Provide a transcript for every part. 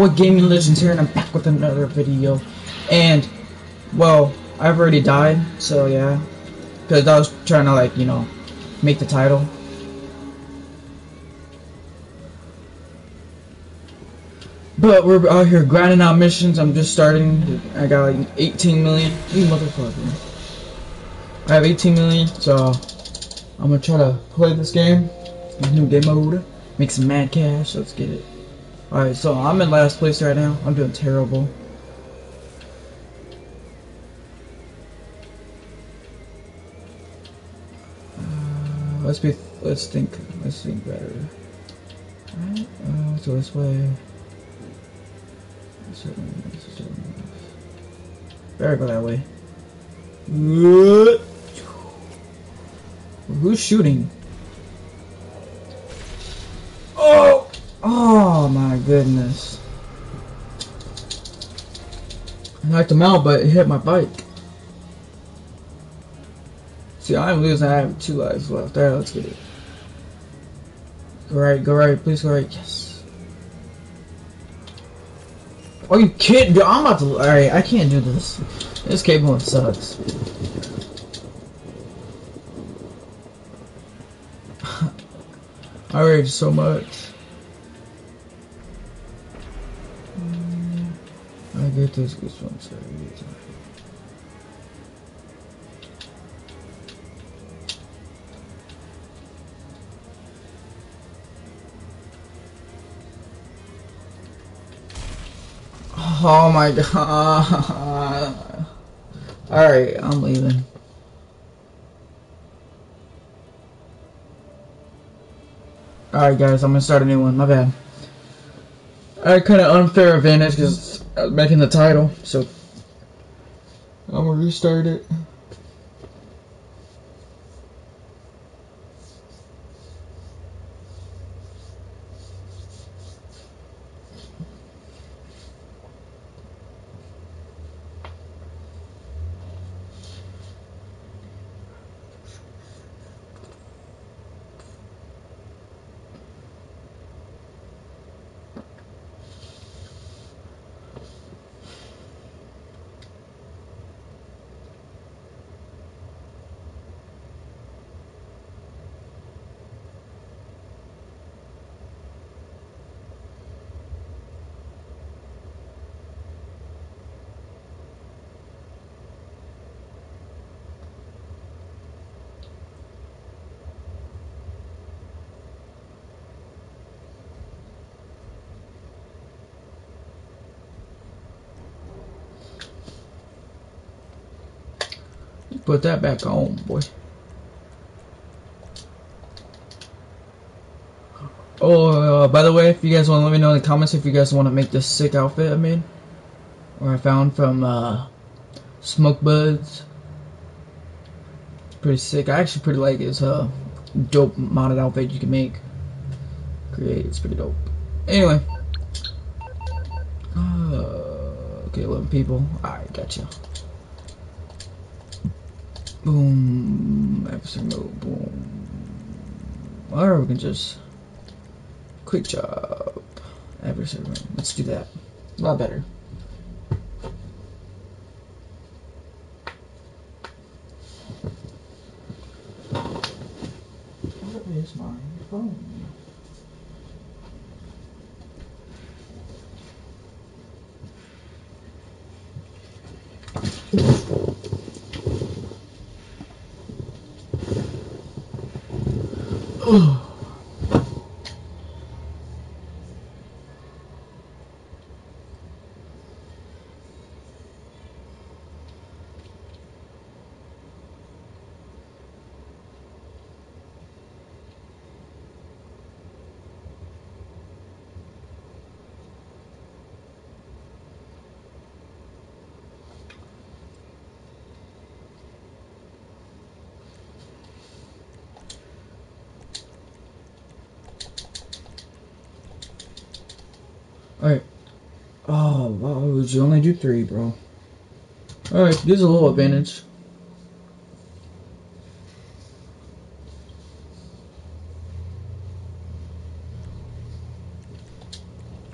boy Gaming Legends here, and I'm back with another video. And, well, I've already died, so yeah. Because I was trying to, like, you know, make the title. But we're out here grinding out missions. I'm just starting. I got like 18 million. You motherfucker. I have 18 million, so I'm gonna try to play this game. New game mode. Make some mad cash. Let's get it. Alright, so I'm in last place right now. I'm doing terrible. Uh, let's be. Let's think. Let's think better. Alright. Uh, so this way. Better go that way. Who's shooting? Oh! Oh my goodness. I knocked him out, but it hit my bike. See, I'm losing. I have two lives left. Alright, let's get it. Go right, go right. Please go right. Yes. Are you kidding? Dude, I'm about to. Alright, I can't do this. This cable sucks. I rage so much. I get those goosebumps every time. Oh my god. Alright, I'm leaving. Alright guys, I'm gonna start a new one, my bad. I kinda unfair advantage because I was making the title, so I'm gonna restart it. Put that back on, boy. Oh, uh, by the way, if you guys want to let me know in the comments if you guys want to make this sick outfit I made. Or I found from uh, Smoke Buds. It's pretty sick. I actually pretty like it. It's a dope modded outfit you can make. Create. It's pretty dope. Anyway. Uh, okay, 11 people. Alright, gotcha. Boom. Episode mode. Boom. Or we can just quick job. Adversary mode. Let's do that. A lot better. What is my phone? Alright. Oh, you only do three, bro. Alright, gives a little advantage.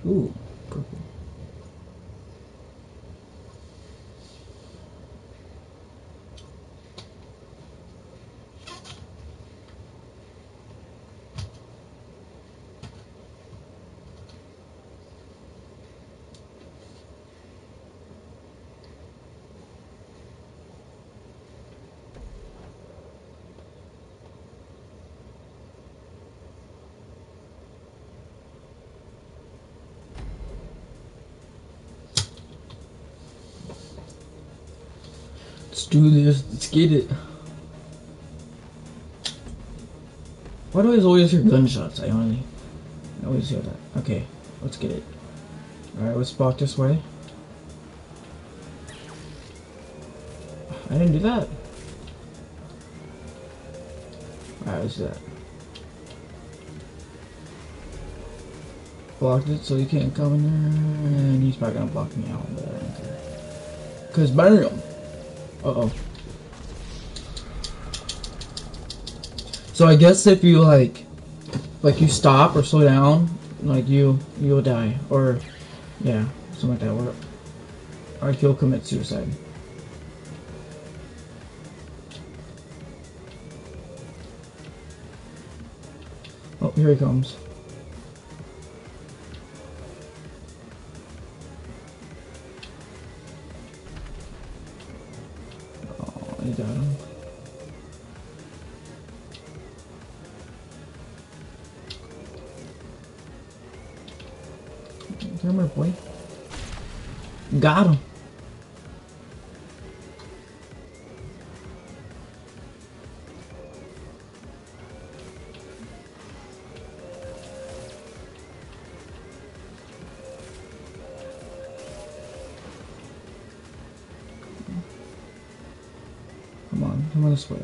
Ooh, purple. Let's do this. Let's get it. Why do I always hear gunshots? I only I always hear that. Okay, let's get it. Alright, let's walk this way. I didn't do that. Alright, let's do that. Blocked it so he can't come in there, and he's probably gonna block me out. Cause bam! Uh oh. So I guess if you like, like you stop or slow down, like you you'll die, or yeah, something like that. Or, or you'll commit suicide. Oh, here he comes. Got him. Come on, come on this way.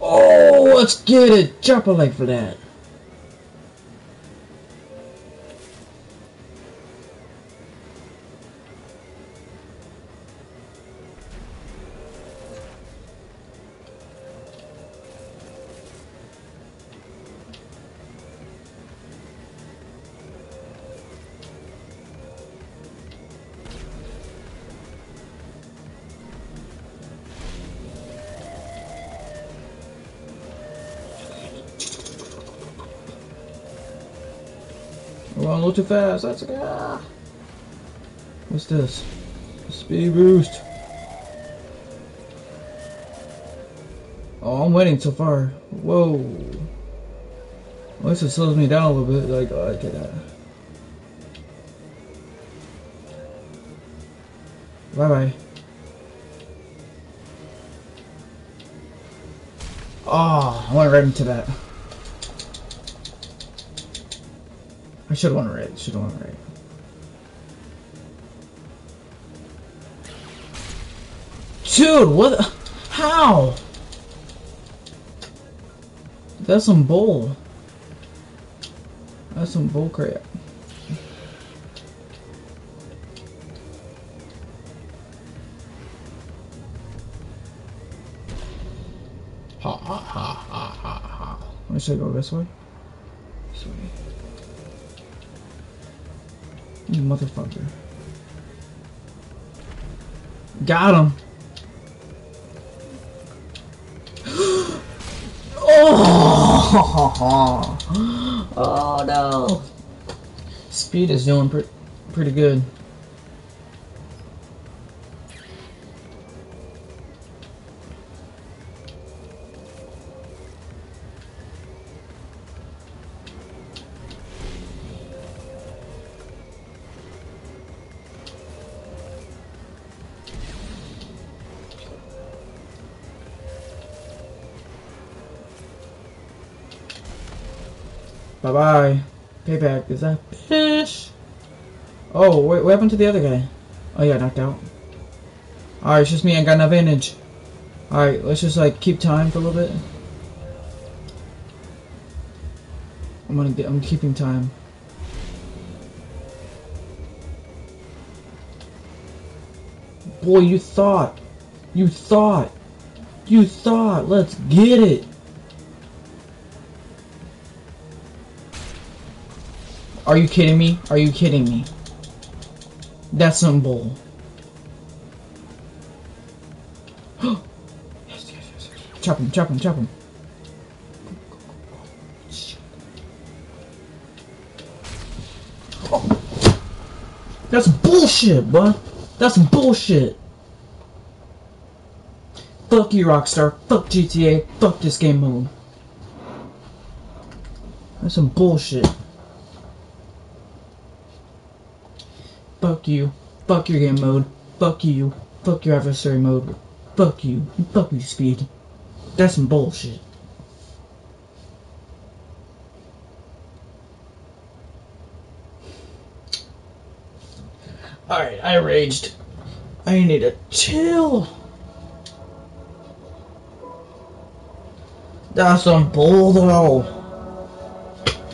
Oh, let's get it! Drop a like for that. Little too fast. That's okay. Ah. What's this? Speed boost. Oh, I'm winning so far. Whoa. At least it slows me down a little bit. Like, oh, I get that. Bye bye. Oh, I went right into that. I should have won right. Should have won right. Dude, what? How? That's some bull. That's some bull crap. Ha ha ha ha ha ha. I should go this way. Motherfucker. Got him. oh! oh no. Speed is doing pre pretty good. What happened to the other guy? Oh, yeah, knocked out. Alright, it's just me. I got an advantage. Alright, let's just like keep time for a little bit. I'm gonna get. I'm keeping time. Boy, you thought. You thought. You thought. Let's get it. Are you kidding me? Are you kidding me? That's some bull. yes, yes, yes, yes. Chop him, chop him, chop him. Oh. That's bullshit, bud. That's bullshit. Fuck you, Rockstar. Fuck GTA. Fuck this game mode. That's some bullshit. Fuck you. Fuck your game mode. Fuck you. Fuck your adversary mode. Fuck you. Fuck you, speed. That's some bullshit. Alright, I raged. I need a chill. That's some bull though.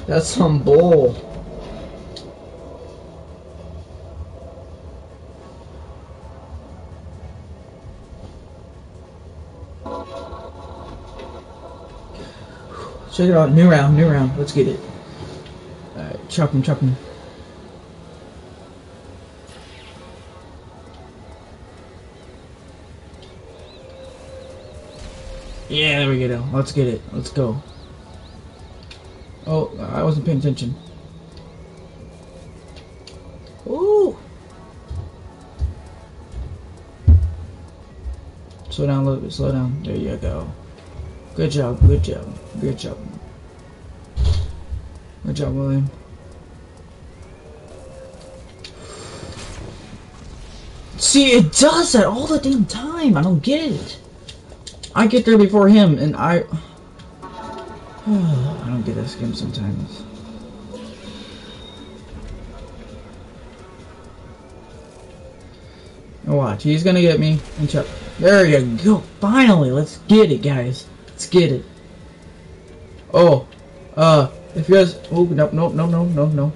That's some bull. Check it out. New round, new round. Let's get it. Alright, chop him, chop him. Yeah, there we go. Let's get it. Let's go. Oh, I wasn't paying attention. Ooh. Slow down a little bit. Slow down. There you go. Good job. Good job. Good job. Good job, William. See, it does that all the damn time. I don't get it. I get there before him, and I... I don't get this game sometimes. Watch, he's gonna get me. There you go. Finally, let's get it, guys. Let's get it. Oh, uh, if you guys, oh no, no, no, no, no, no.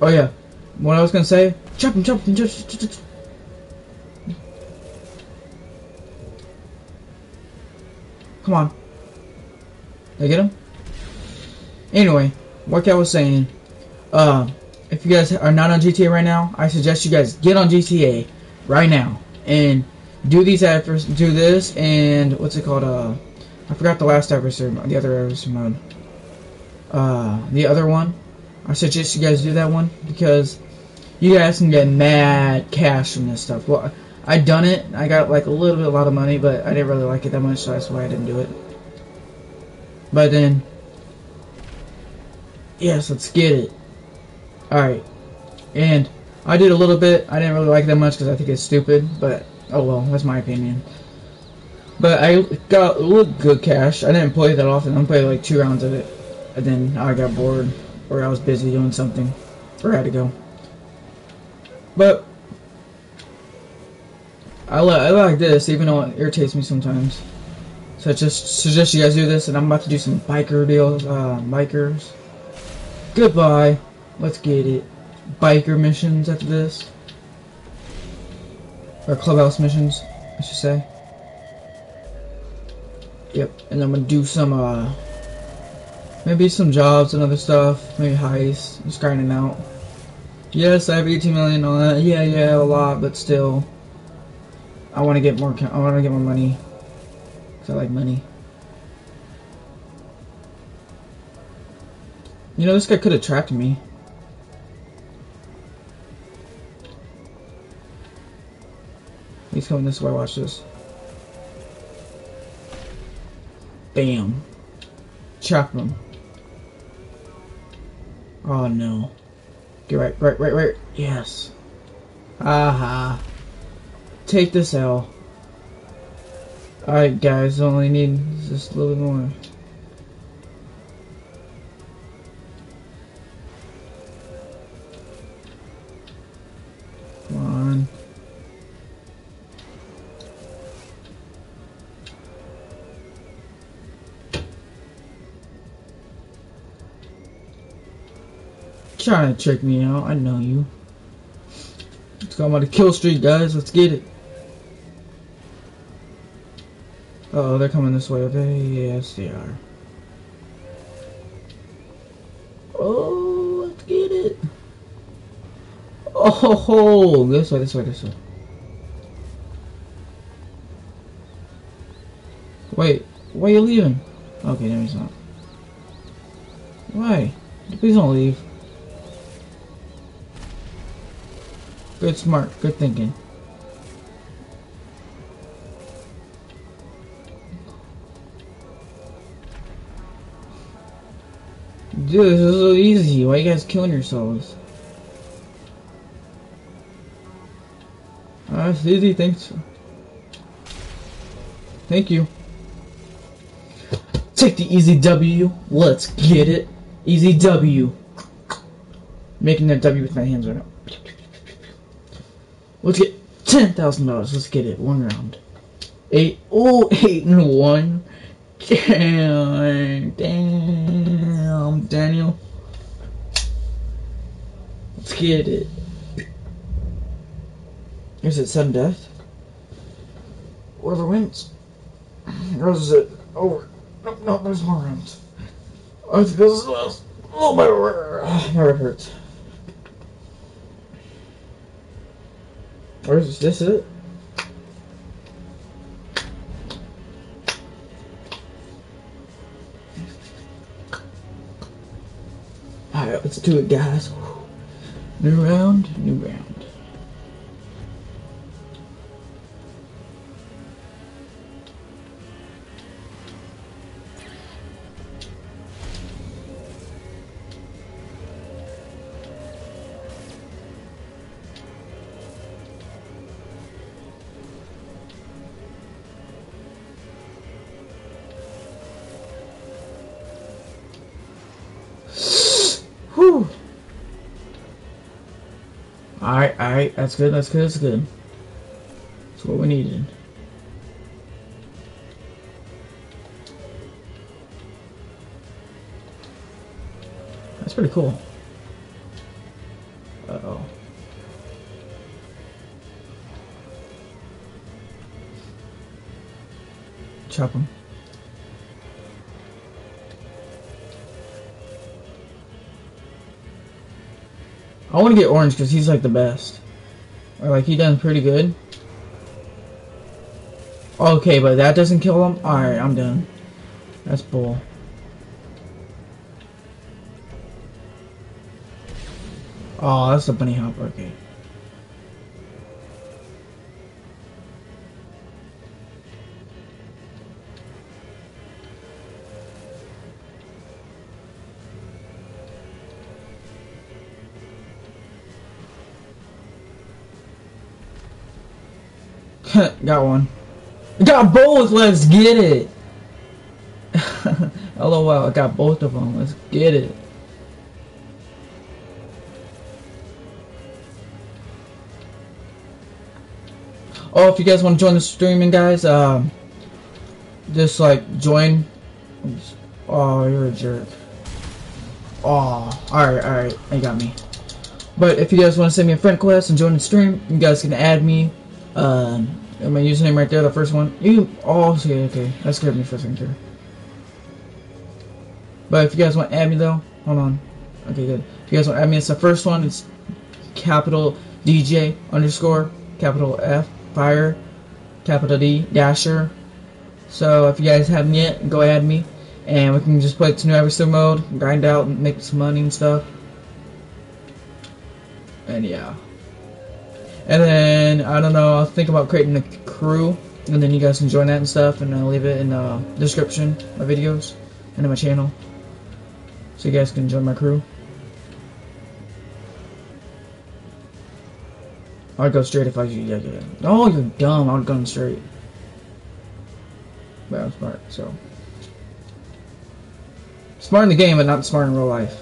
Oh yeah, what I was gonna say, chop him, chop chop, chop, chop, chop. Come on. Did I get him? Anyway, like I was saying, uh, if you guys are not on GTA right now, I suggest you guys get on GTA right now and do these efforts, do this, and what's it called? Uh, I forgot the last episode, the other episode mode. Uh, the other one. I suggest you guys do that one because you guys can get mad cash from this stuff. Well, I done it. I got like a little bit, a lot of money, but I didn't really like it that much, so that's why I didn't do it. But then, yes, let's get it. All right, and I did a little bit. I didn't really like that much because I think it's stupid, but oh well, that's my opinion. But I got a little good cash. I didn't play that often. I played like two rounds of it, and then I got bored, or I was busy doing something, or I had to go. But I, li I like this, even though it irritates me sometimes. So I just suggest you guys do this, and I'm about to do some biker deals, uh, bikers. Goodbye. Let's get it. Biker missions after this. Or clubhouse missions, I should say. Yep, and I'm gonna do some, uh, maybe some jobs and other stuff, maybe heists, just grinding out. Yes, I have 18 million on that. Yeah, yeah, a lot, but still. I want to get more. I want to get more money. Cause I like money. You know, this guy could have trapped me. He's coming this way. Watch this. Bam. Trap him. Oh no. Get right, right, right, right. Yes. Aha. Take this L. Alright guys, only need just a little bit more. Trying to trick me out, I know you. Let's go on the kill streak, guys. Let's get it. Uh oh, they're coming this way. Okay, yes, they are. Oh, let's get it. Oh, ho, ho. this way, this way, this way. Wait, why are you leaving? Okay, no, he's not. Why? Please don't leave. Good smart, good thinking. Dude, this is so easy. Why are you guys killing yourselves? Ah, it's easy, thanks. Thank you. Take the easy W. Let's get it. Easy W. Making that W with my hands right now. Let's get ten thousand dollars. Let's get it. One round. Eight. Oh, eight and one. Damn. Damn. Daniel. Let's get it. Is it sudden death? Whoever wins. Or is it over? No, no, there's more rounds. I think this is the last. Oh, my, ah, my heart hurts. Is this it? Alright, let's do it, guys. New round, new round. That's good, that's good, that's good. That's what we needed. That's pretty cool. Uh oh. Chop him. I want to get orange because he's like the best. Like he done pretty good. Okay, but that doesn't kill him? Alright, I'm done. That's bull. Oh, that's a bunny hop. Okay. Got one. Got both. Let's get it. LOL. I got both of them. Let's get it. Oh, if you guys want to join the streaming, guys, um, just like join. Oh, you're a jerk. Oh, alright, alright, you got me. But if you guys want to send me a friend request and join the stream, you guys can add me. Um, my username right there, the first one. You oh, okay, that scared me for a second. But if you guys want to add me though, hold on. Okay, good. If you guys want to add me, it's the first one. It's capital DJ underscore capital F fire capital D dasher. So if you guys haven't yet, go add me, and we can just play some new episode mode, grind out, and make some money and stuff. And yeah. And then, I don't know, I'll think about creating a crew, and then you guys can join that and stuff, and I'll leave it in the description, my videos, and in my channel. So you guys can join my crew. I'd go straight if I. Yeah, yeah. Oh, you're dumb. I would go straight. But I'm smart, so. Smart in the game, but not smart in real life.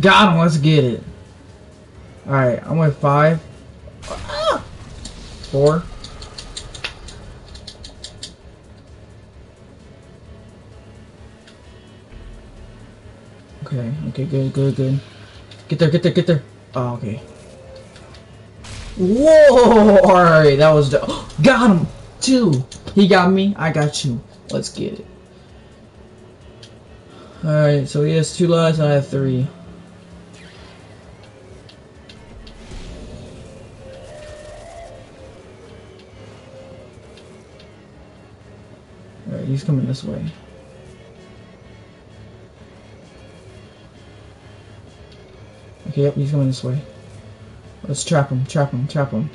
Got him. Let's get it. Alright, I'm with five. Four. Okay, okay, good, good, good. Get there, get there, get there. Oh, okay. Whoa! Alright, that was... Got him! Two! He got me, I got you. Let's get it. Alright, so he has two lives, I have three. He's coming this way. Okay, yep, he's coming this way. Let's trap him, trap him, trap him.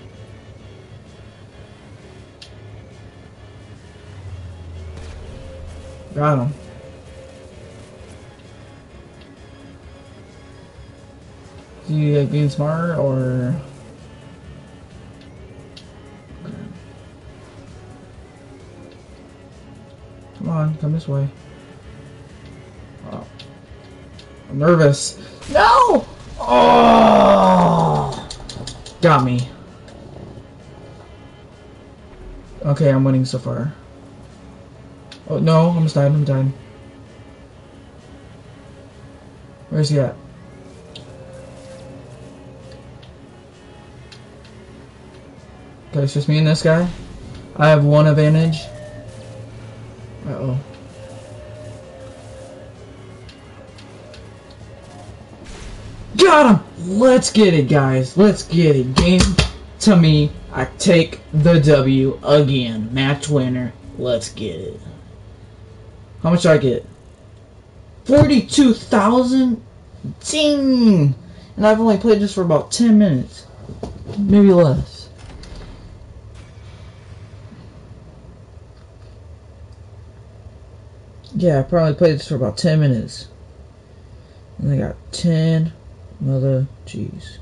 Got him. Is he being smarter or on, come this way. Oh. I'm nervous. No! Oh! Got me. Okay, I'm winning so far. Oh, no, I'm died, I'm dying. Where's he at? Okay, it's just me and this guy. I have one advantage. Uh-oh. Got him! Let's get it, guys. Let's get it. Game to me. I take the W again. Match winner. Let's get it. How much I get? 42,000? Ding! And I've only played this for about 10 minutes. Maybe less. Yeah, I probably played this for about 10 minutes. And I got 10 mother jeez.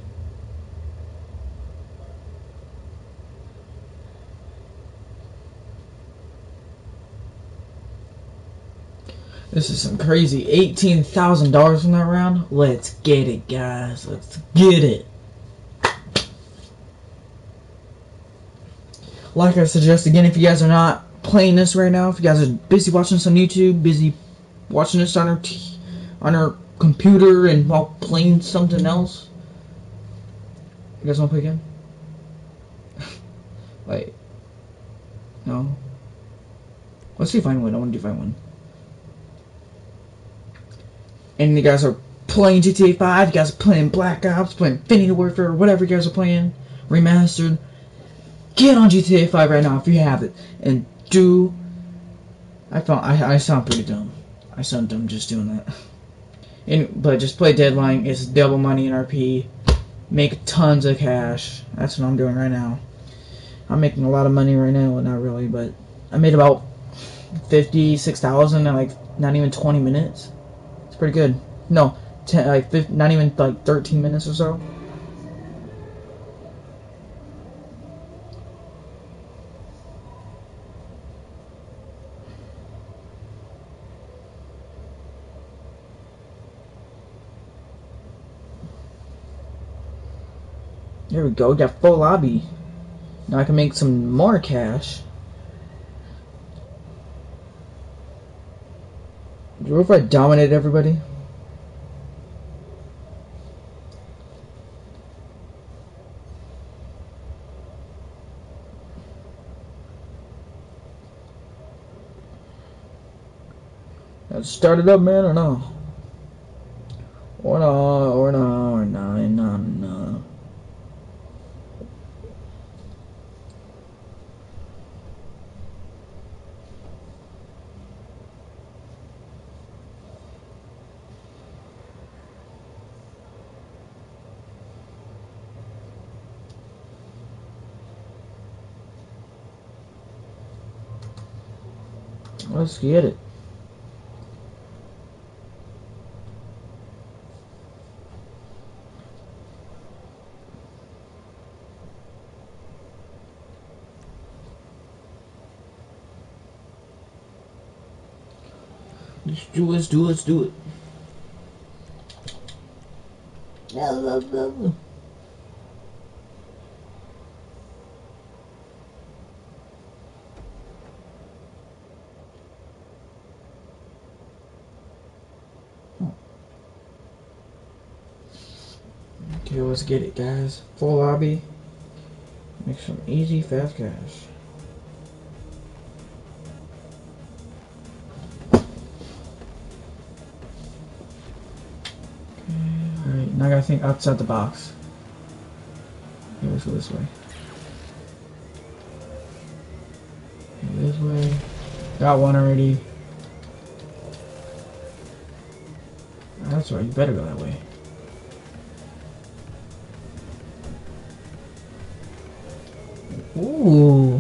This is some crazy $18,000 from that round. Let's get it, guys. Let's get it. Like I suggest again, if you guys are not playing this right now, if you guys are busy watching this on YouTube, busy watching this on our on our computer and while playing something else, you guys want to play again? Wait, no. Let's see if I win. I want to do if I win and you guys are playing GTA 5, you guys are playing Black Ops, playing Infinity Warfare, whatever you guys are playing, remastered, get on GTA 5 right now if you have it, and do. I found I, I sound pretty dumb. I sound dumb just doing that. And, but just play Deadline. It's double money in RP. Make tons of cash. That's what I'm doing right now. I'm making a lot of money right now. Well, not really, but I made about fifty-six thousand in like not even twenty minutes It's pretty good. No, ten, like 50, not even like 13 minutes or so. There we go, got full lobby. Now I can make some more cash. What if I dominate everybody? Let's start it up, man, or no? Or no, or no, or no, no, no. Let's get it. Let's do let's do let's do it. Okay, let's get it, guys. Full lobby. Make some easy, fast cash. Alright, now I gotta think outside the box. Let's go this way. This way. Got one already. That's right, you better go that way. Ooh.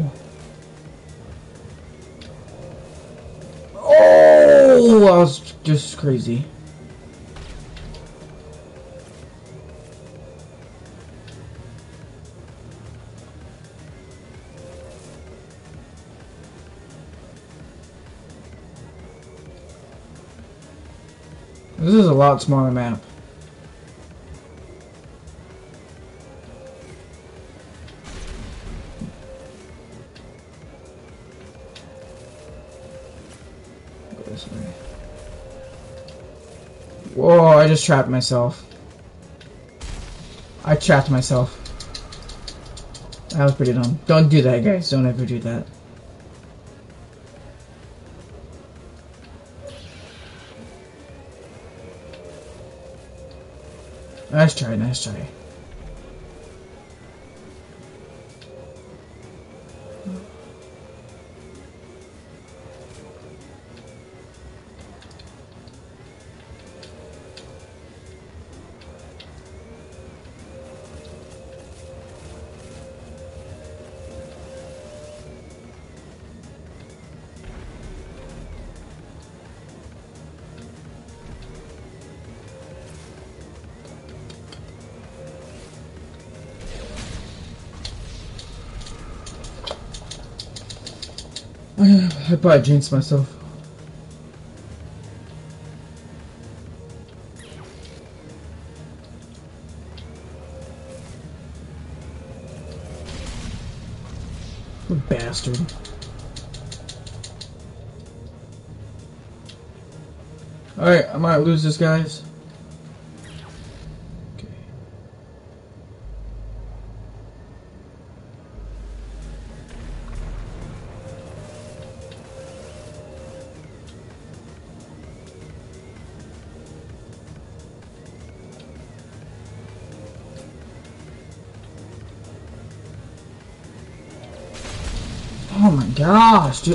Oh, I was just crazy. This is a lot smaller map. I just trapped myself. I trapped myself. That was pretty dumb. Don't do that, guys. Don't ever do that. Nice try, nice try. I probably jinxed myself. Bastard. Alright, I might lose this, guys.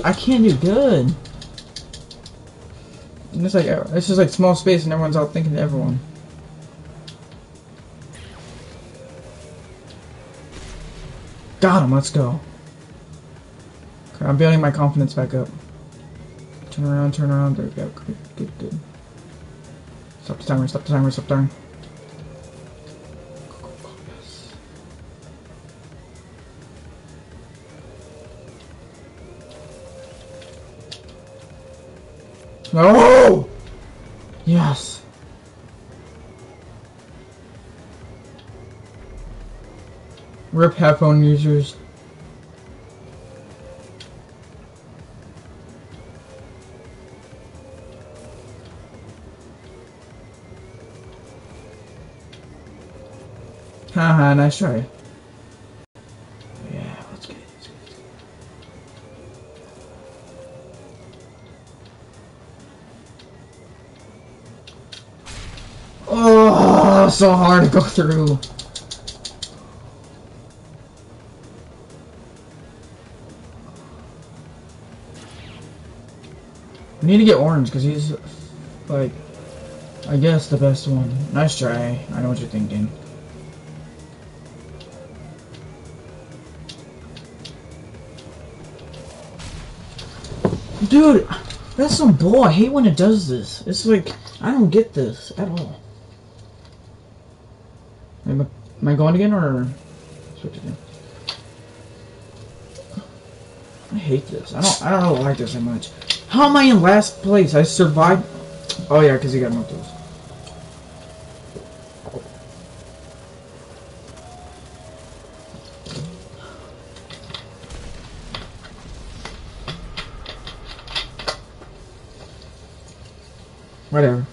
I can't do good. And it's like it's just like small space, and everyone's out thinking to everyone. Got him. Let's go. Okay, I'm building my confidence back up. Turn around, turn around. There we go. Good, good, good. Stop the timer. Stop the timer. Stop the timer. No! Yes. Rip headphone users. Haha, nice try. Oh, so hard to go through. We need to get orange because he's like, I guess the best one. Nice try. I know what you're thinking. Dude, that's some bull. I hate when it does this. It's like, I don't get this at all. Am I, going again or switch again? I hate this. I don't. I don't really like this that much. How am I in last place? I survived. Oh yeah, because you got more those. Whatever.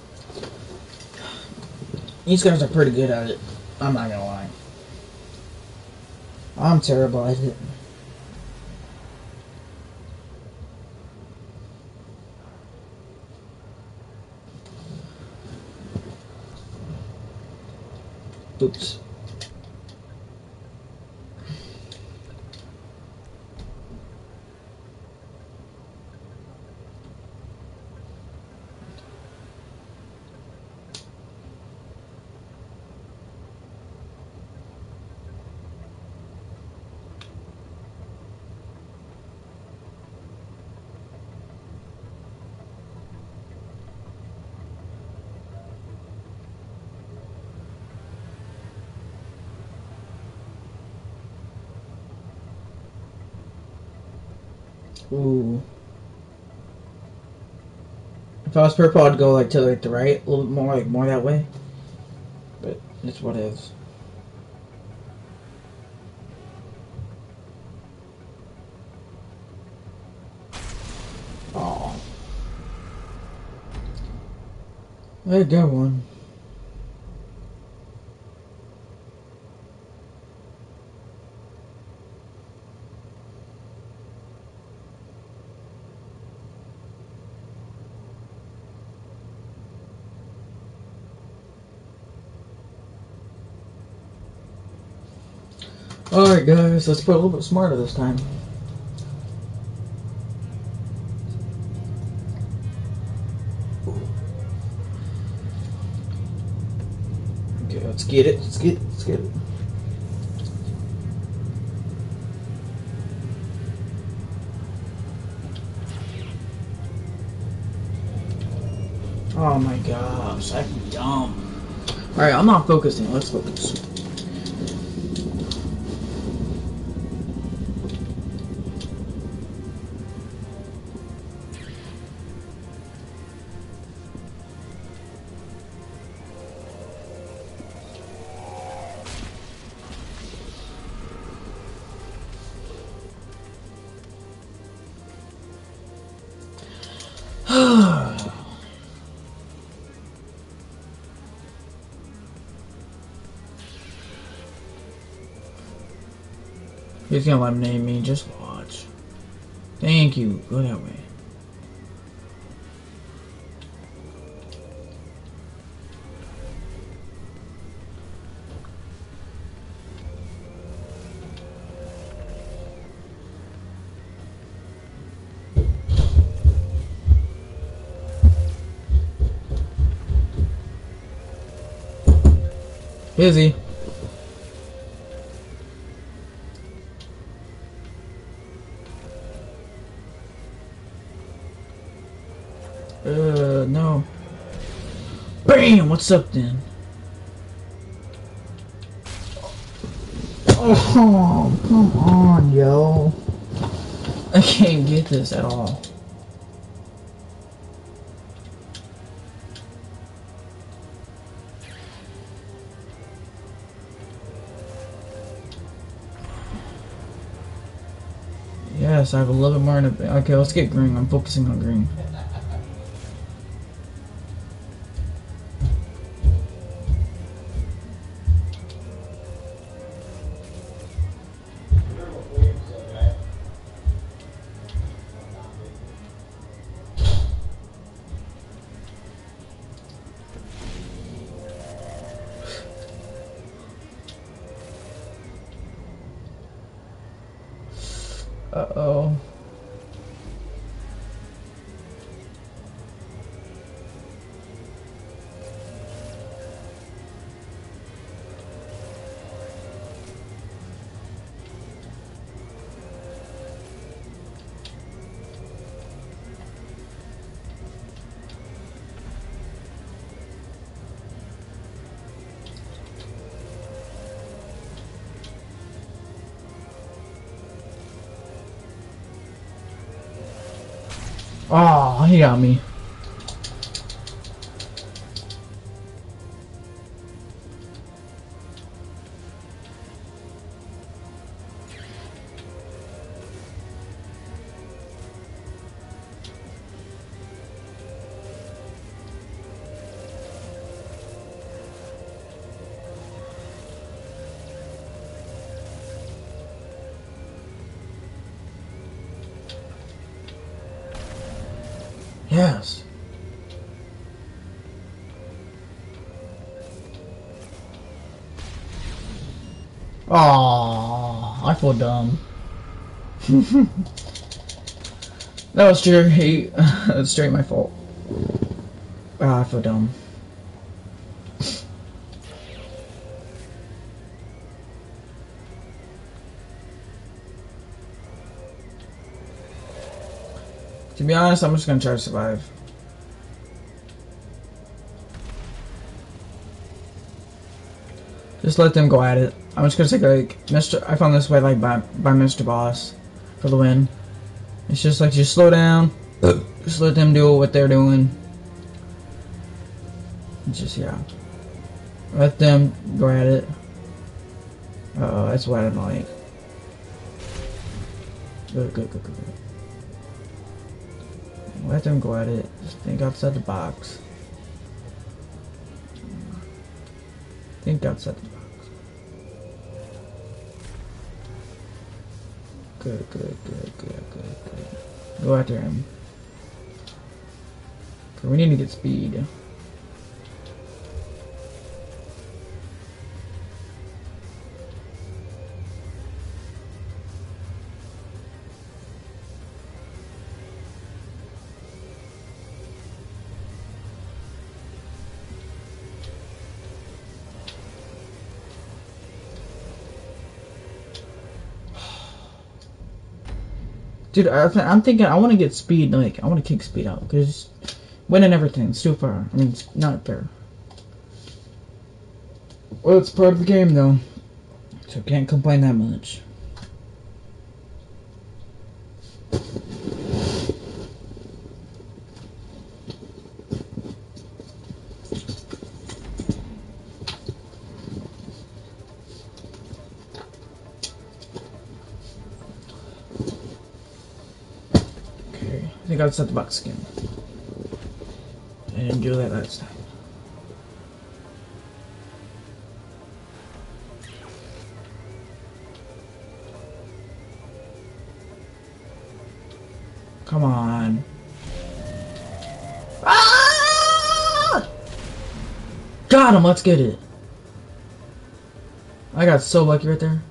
These guys are pretty good at it. I'm not gonna lie. I'm terrible at it. Oops. Ooh. If I was purple, I'd go like to like the right, a little bit more, like more that way. But it's what it is. Oh, I got one. Guys, let's play a little bit smarter this time. Okay, let's get it, let's get it, let's get it. Oh my gosh, I'm dumb. Alright, I'm not focusing, let's focus. He's gonna eliminate me, just watch. Thank you, go that way. Uh, Bam! What's up then? Oh, come on, yo. I can't get this at all. Yes, I have a little bit more in a Okay, let's get green. I'm focusing on green. Oh, Dumb. that was straight, straight my fault. Ah, I feel dumb. To be honest, I'm just gonna try to survive. Just let them go at it. I'm just gonna take like Mr. I found this way like by by Mr. Boss for the win. It's just like just slow down, just let them do what they're doing. Just yeah. Let them go at it. Uh oh, that's what I don't like. Good, good, good, good, good. Let them go at it. Just think outside the box. Think outside the box. Good, good, good, good, good, good. Go after him. We need to get speed. Dude, I, am thinking I want to get speed. Like I want to kick speed out because winning everything. Far. I mean, it's not fair. Well, it's part of the game though, so can't complain that much. Gotta set the box again. I didn't do that last time. Come on. Ah! Got him, let's get it. I got so lucky right there.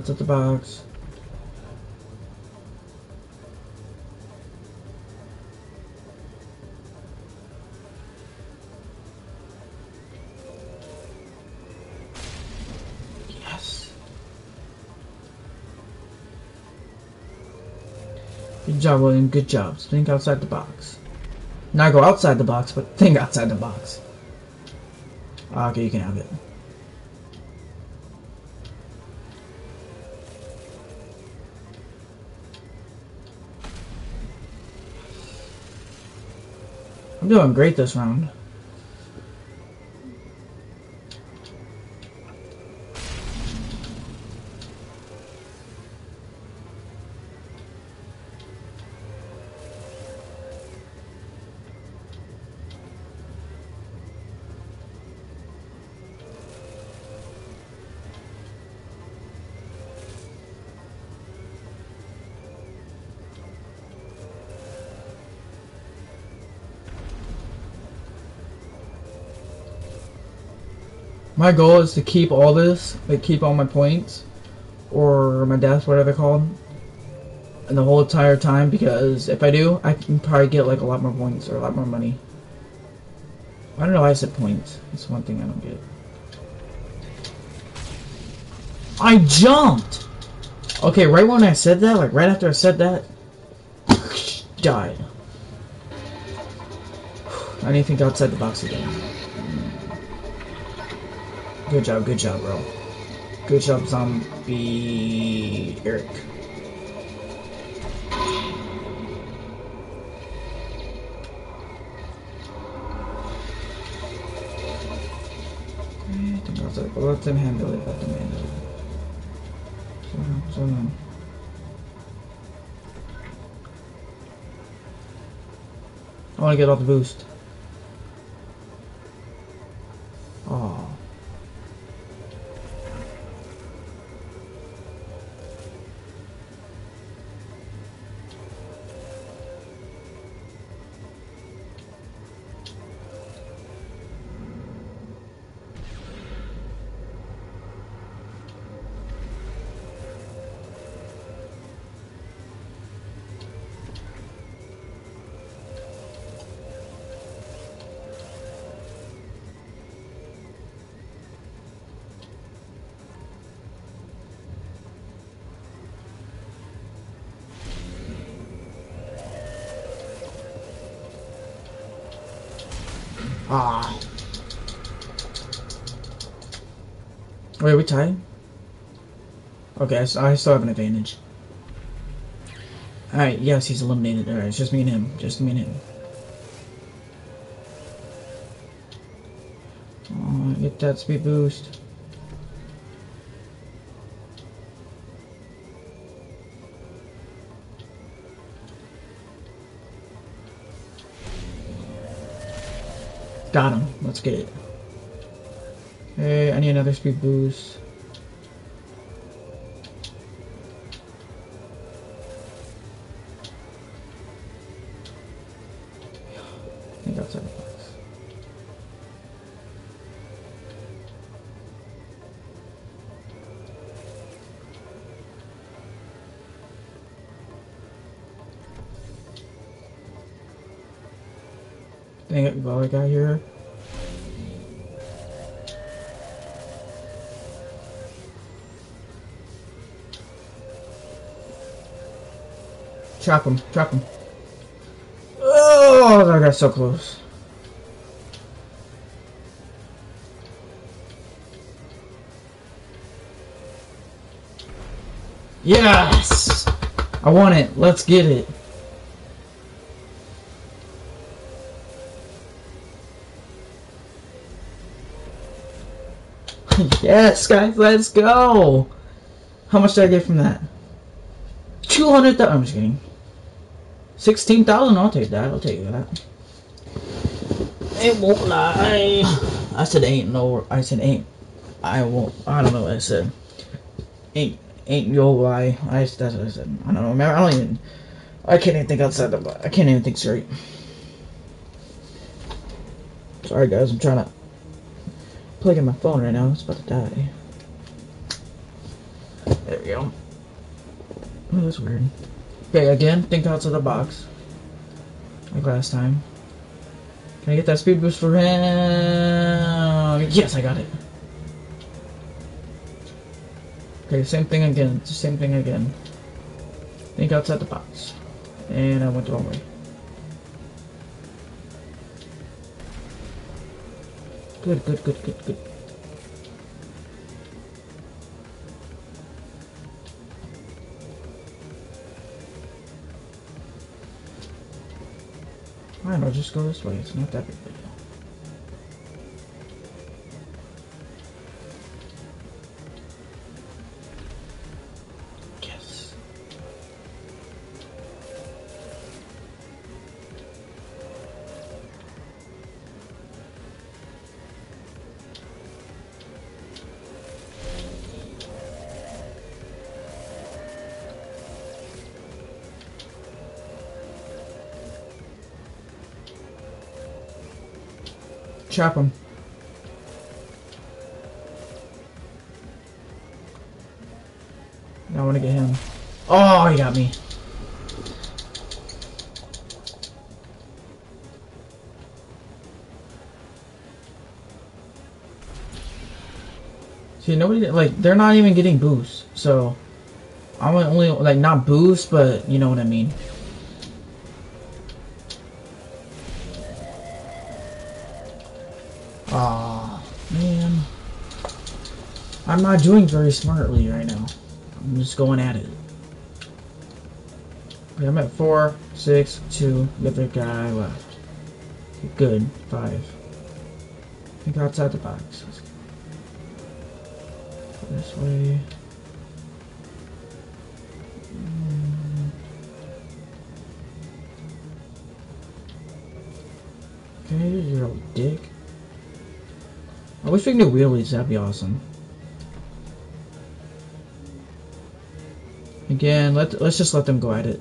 Think outside the box. Yes. Good job, William. Good job. Think outside the box. Not go outside the box, but think outside the box. Ah, okay, you can have it. I'm doing great this round. My goal is to keep all this, like keep all my points, or my deaths, whatever they're called, and the whole entire time, because if I do, I can probably get like a lot more points, or a lot more money. I don't know why I said points. That's one thing I don't get. I jumped! Okay, right when I said that, like right after I said that, died. I need to think outside the box again. Good job, good job, bro. Good job, zombie Eric. Let them handle it, let them handle it. So, so no. I want to get off the boost. Okay, I, s- I still have an advantage. Alright, yes, he's eliminated. Alright, it's just me and him. Just me and him. Oh, get that speed boost. Got him. Let's get it. Eh, okay, I need another speed boost. Chop him, chop him. Oh, that got so close. Yes! I want it. Let's get it. yes, guys, let's go. How much did I get from that? 200,000. I'm just kidding. 16,000, I'll take that. I'll take that. It won't lie. I said ain't no. I said ain't. I won't. I don't know what I said. Ain't ain't no lie. I that's what I said. I don't know. Remember, I don't even. I can't even think outside the box. I can't even think straight. Sorry guys, I'm trying to plug in my phone right now. It's about to die. There we go. Oh, that's weird. Okay, again, think outside the box. Like last time. Can I get that speed boost for him? Yes, I got it. Okay, same thing again. Same thing again. Think outside the box. And I went the wrong way. Good, good, good, good, good. I'll just go this way. It's not that big Chop him. I want to get him. Oh, he got me. See, nobody like they're not even getting boosts, so I'm only like not boost, but you know what I mean. I'm not doing very smartly right now. I'm just going at it. Okay, I'm at four, six, two, the other guy left. Good, five. I Think outside the box. This way. Okay, you're a dick. I wish we could do wheelies, that'd be awesome. Again, let let's just let them go at it.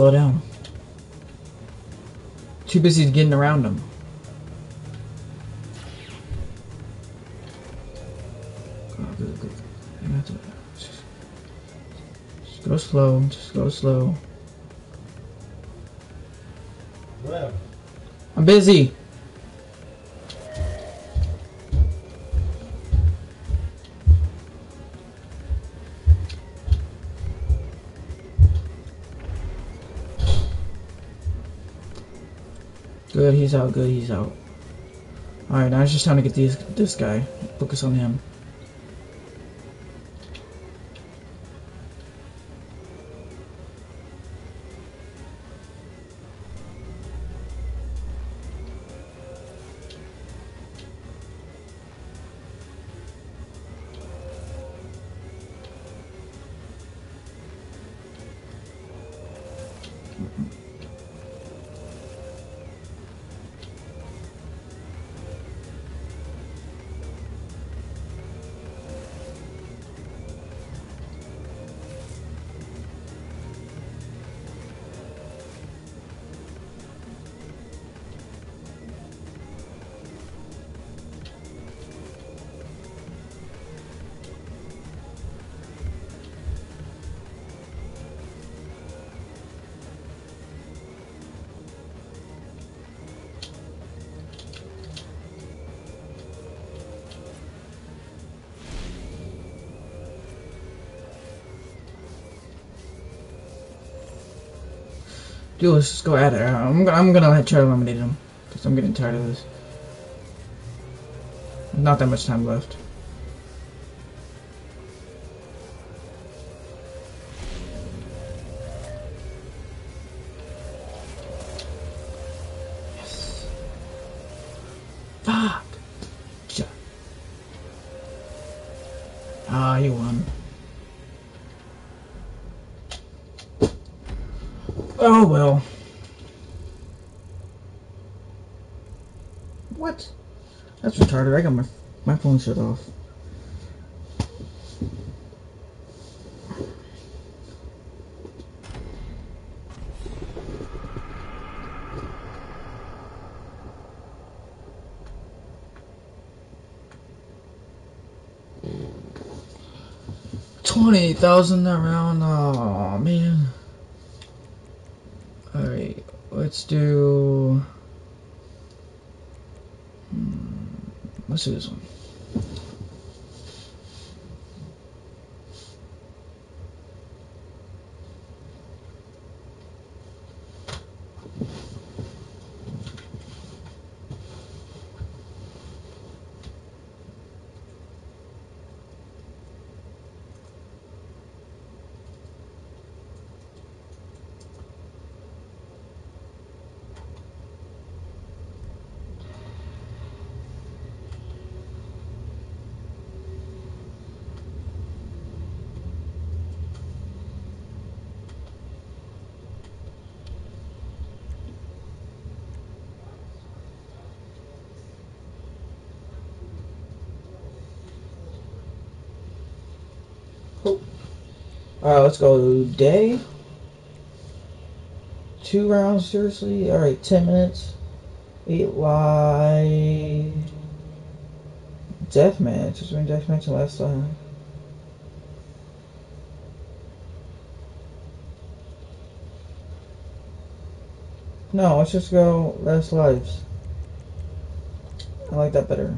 Slow down. too busy getting around them. Just go slow. Just go slow. Whatever. I'm busy. Out. Good, he's out. Alright, now it's just time to get these, this guy. Focus on him. Dude, let's just go at it. I'm, I'm gonna try to eliminate him. Because I'm getting tired of this. Not that much time left. Retarded. I got my my phone shut off. Twenty thousand around. Oh man. Alright, let's do. Let's let's go day. Two rounds, seriously? Alright, 10 minutes. Eight live. Deathmatch. Just been deathmatch last time. No, let's just go last lives. I like that better.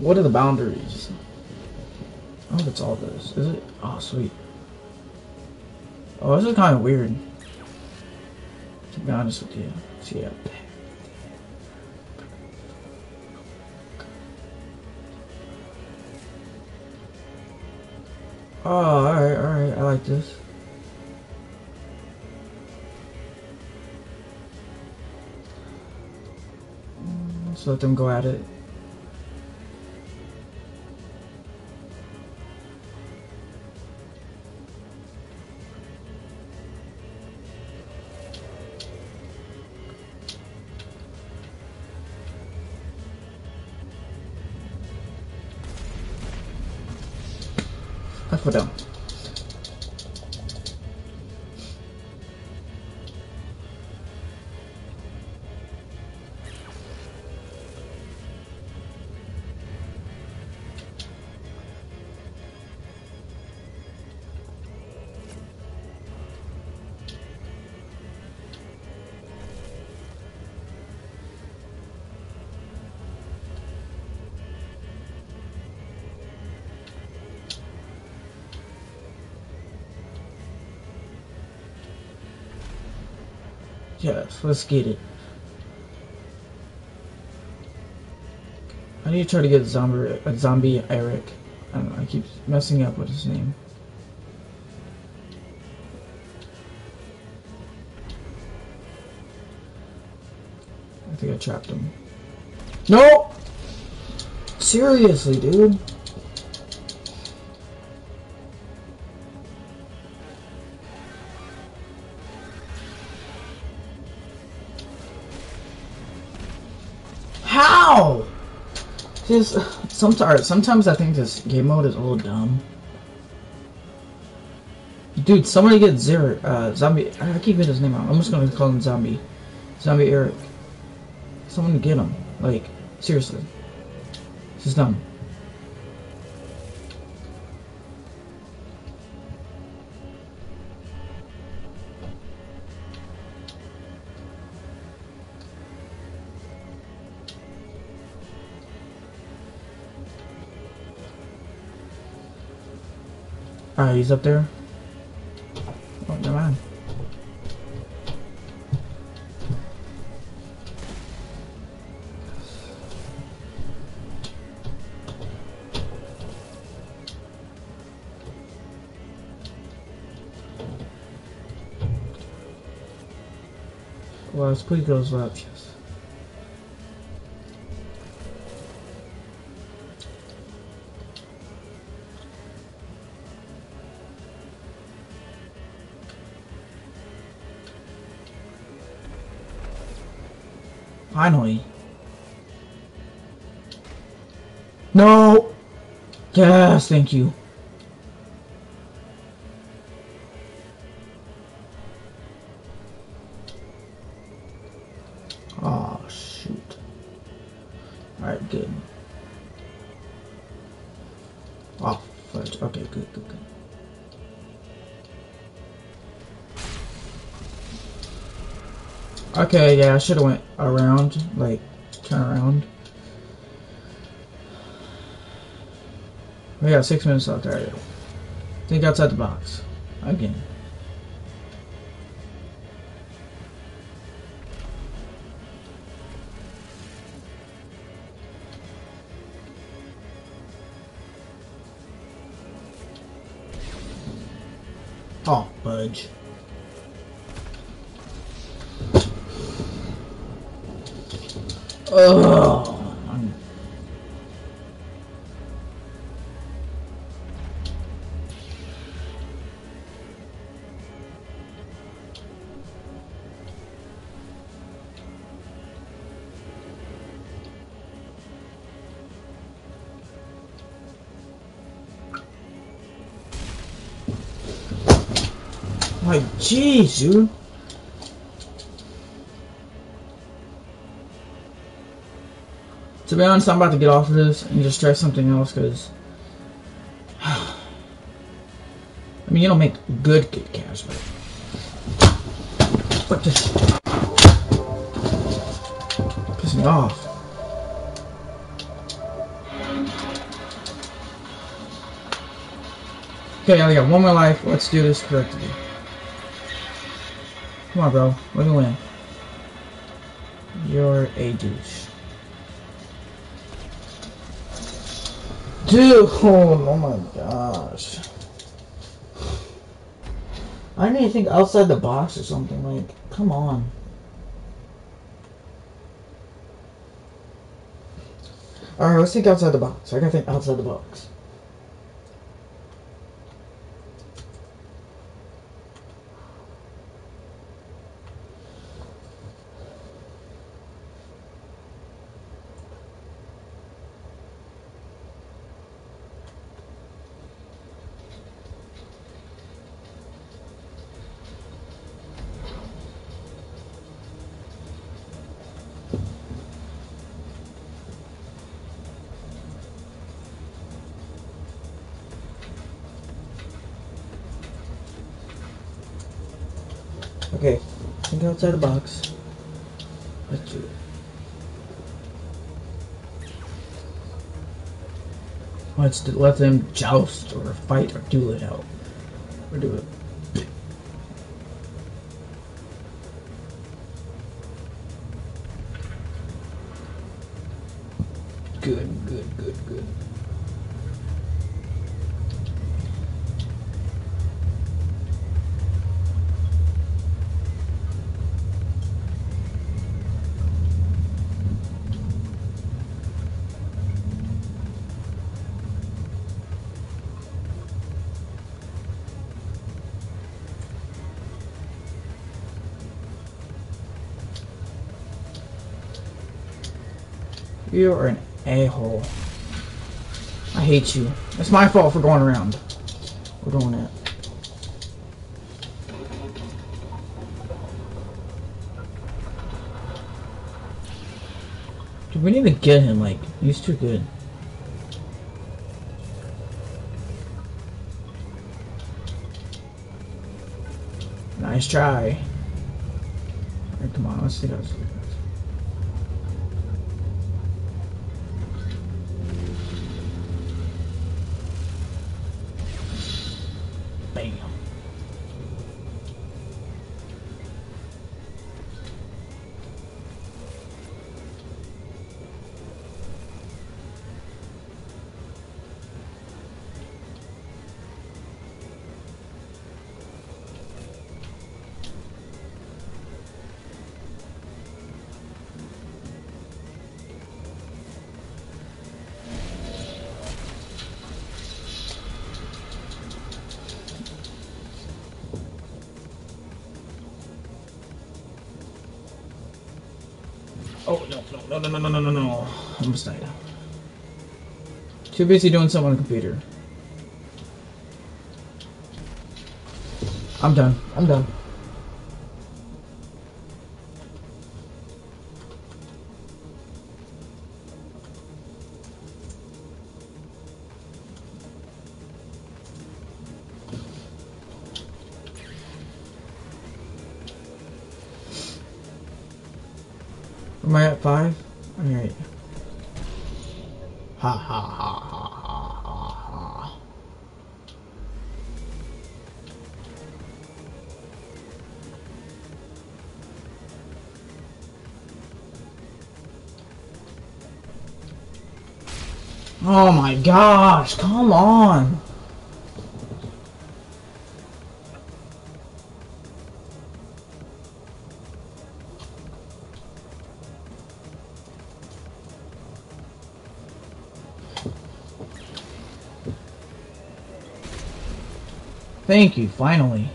What are the boundaries? Hope it's all this. Is it? Oh, sweet. Oh, this is kind of weird. To be honest with you. So, yeah. Oh, alright, alright. I like this. Mm, let's let them go at it. Let's get it. I need to try to get zombie, zombie Eric. I don't know. I keep messing up with his name. I think I trapped him. No! Seriously, dude. Just sometimes, sometimes I think this game mode is a little dumb. Dude, somebody get zero uh, zombie. I keep getting his name out. I'm just gonna call him zombie, zombie Eric. Someone get him. Like seriously, this is dumb. Alright, he's up there. Oh, never mind. Well, please goes left, yes. Finally. No! Yes, thank you. Okay, yeah, I should have went around, like, turn around. We got six minutes left, alright. Think outside the box. Again. Oh, budge. Oh, I'm... Like, be honest, I'm about to get off of this and just try something else because I mean, you don't make good Kit Kats, but but just piss me off. Okay, I got one more life. Let's do this correctly. Come on, bro. Let me win. You're a douche. Dude, oh my gosh. I need to think outside the box or something. Like, come on. Alright, let's think outside the box. I gotta think outside the box. Outside the box. Let's do it. Let's let them joust or fight or duel it out. Or do it. You're an a-hole. I hate you. It's my fault for going around. We're doing it. Dude, we need to get him, like, he's too good. Nice try. Come on, let's see those. no, no, no, no, no. I'm snide. Too busy doing something on the computer. I'm done. I'm done. Gosh, come on. Thank you, finally.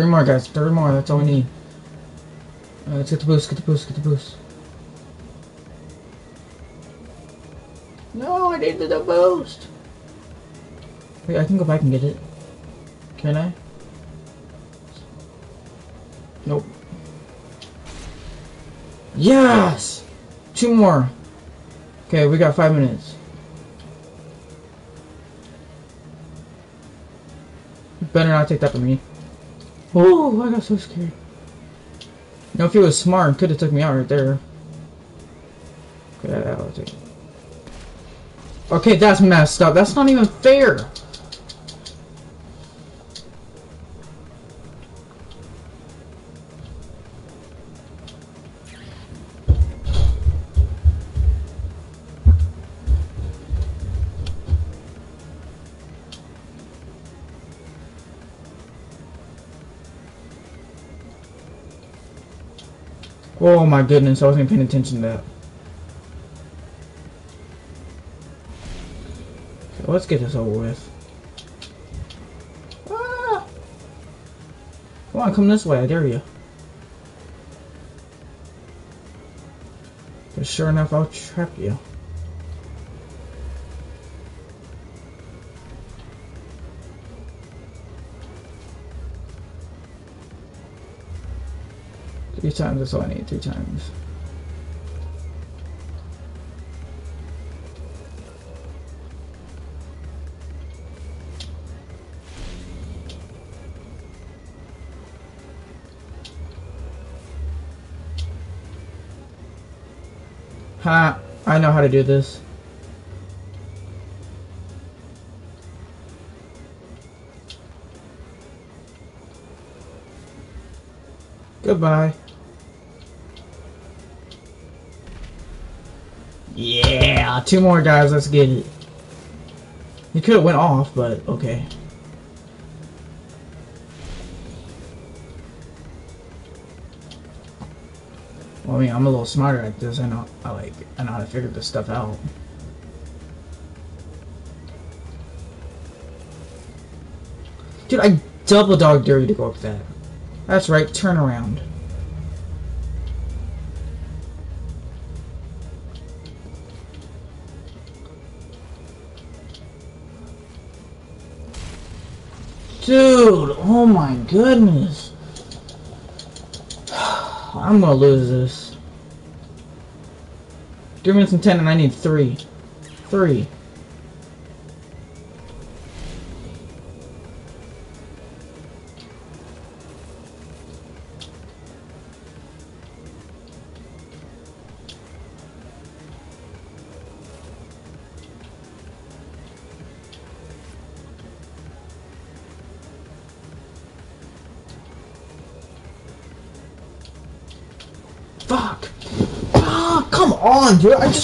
Three more, guys. Three more. That's all we need. Uh, let's get the boost. Get the boost. Get the boost. No, I needed the boost. Wait, I can go back and get it. Can I? Nope. Yes! Two more. Okay, we got five minutes. Better not take that from me. Oh, I got so scared. Know, if he was smart, could have took me out right there. Okay, it. Okay, that's messed up. That's not even fair. Oh my goodness, I wasn't paying attention to that. Okay, let's get this over with. Ah! Come on, come this way, I dare you. But sure enough, I'll trap you. Times, that's all I need, three times. Ha! I know how to do this. Goodbye. Yeah, two more guys, let's get it. He could have went off, but okay. Well, I mean, I'm a little smarter at this. I know, I like, I know how to figure this stuff out. Dude, I double dog dare you to go up that. That's right, turn around. Dude, oh my goodness. I'm gonna lose this. Three minutes and ten and I need three. Three.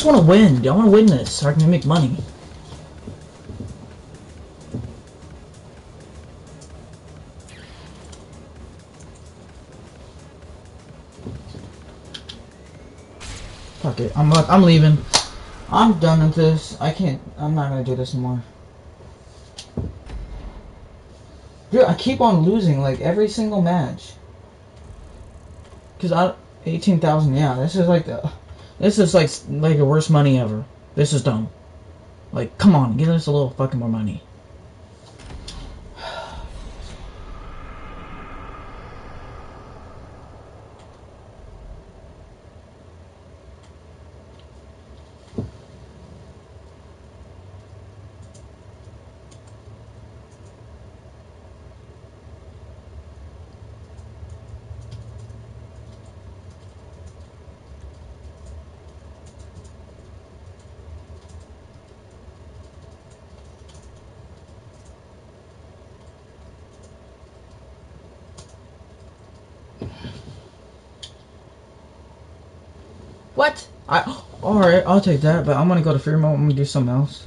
Want to win. I want to win this so I can make money. Fuck it. I'm I'm leaving. I'm done with this. I can't. I'm not gonna do this anymore. Dude, I keep on losing like every single match. Cause I. 18,000, yeah, this is like the, this is like, like the worst money ever. This is dumb. Like, come on, give us a little fucking more money. What? I alright, I'll take that, but I'm gonna go to free mode, I'm gonna do something else.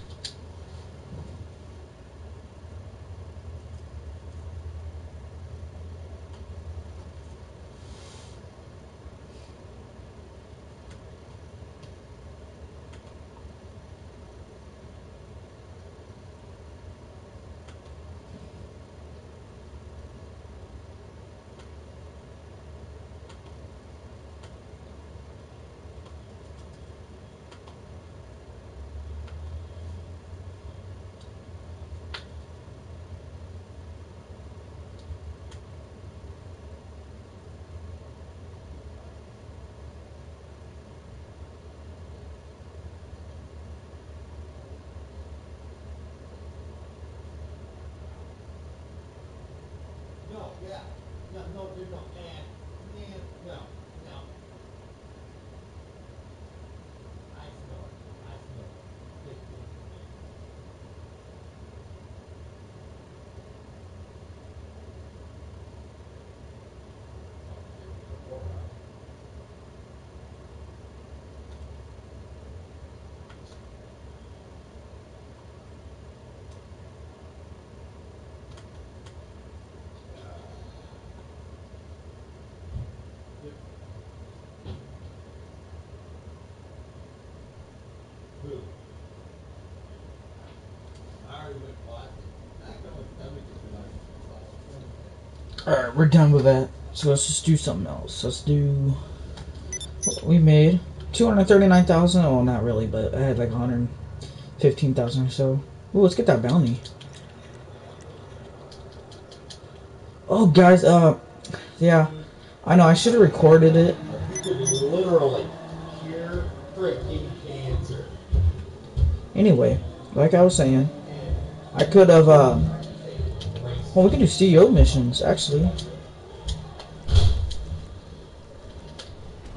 Done with that. So let's just do something else. Let's do. What we made 239,000. Well, not really, but I had like 115,000 or so. Ooh, let's get that bounty. Oh, guys, uh, yeah. I know, I should have recorded it. Literally, pure freaking cancer. Anyway, like I was saying, I could have, uh, well, we can do CEO missions, actually.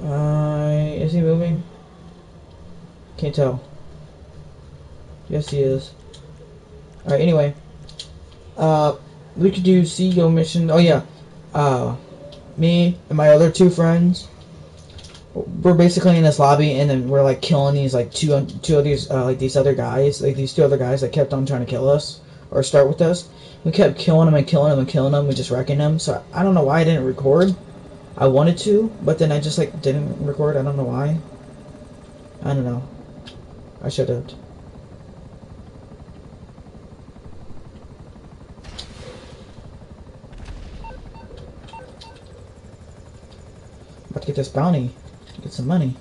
Uh, is he moving? Can't tell. Yes, he is. Alright, anyway. Uh, we could do CEO mission. Oh, yeah. Uh, me and my other two friends. We're basically in this lobby, and then we're like killing these like two two of these uh, like these other guys, like these two other guys that kept on trying to kill us or start with us. We kept killing them and killing them and killing them. We just wrecking them. So I don't know why I didn't record. I wanted to, but then I just like didn't record. I don't know why. I don't know. I shouldn't. About to get this bounty. Get some money.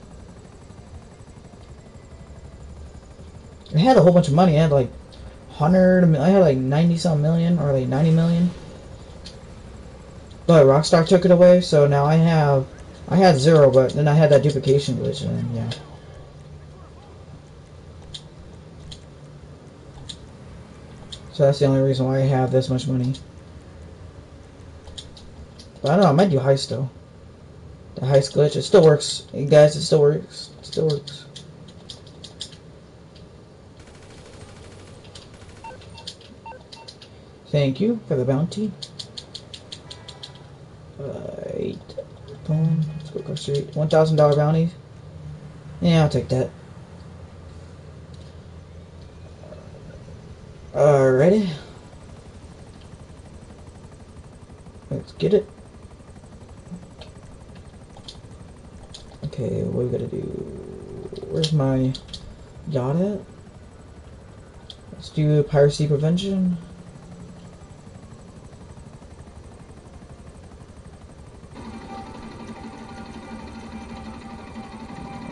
I had a whole bunch of money. I had like hundred. I had like ninety some million or like ninety million. But Rockstar took it away, so now I have. I had zero, but then I had that duplication glitch, and yeah. So that's the only reason why I have this much money. But I don't know. I might do heist though. The heist glitch. It still works, hey guys. It still works. It still works. Thank you for the bounty. Right. Boom. Let's go across the street. One thousand dollar bounty. Yeah, I'll take that. Alrighty. Let's get it. Okay, what we gotta do? Where's my yacht at? Let's do piracy prevention.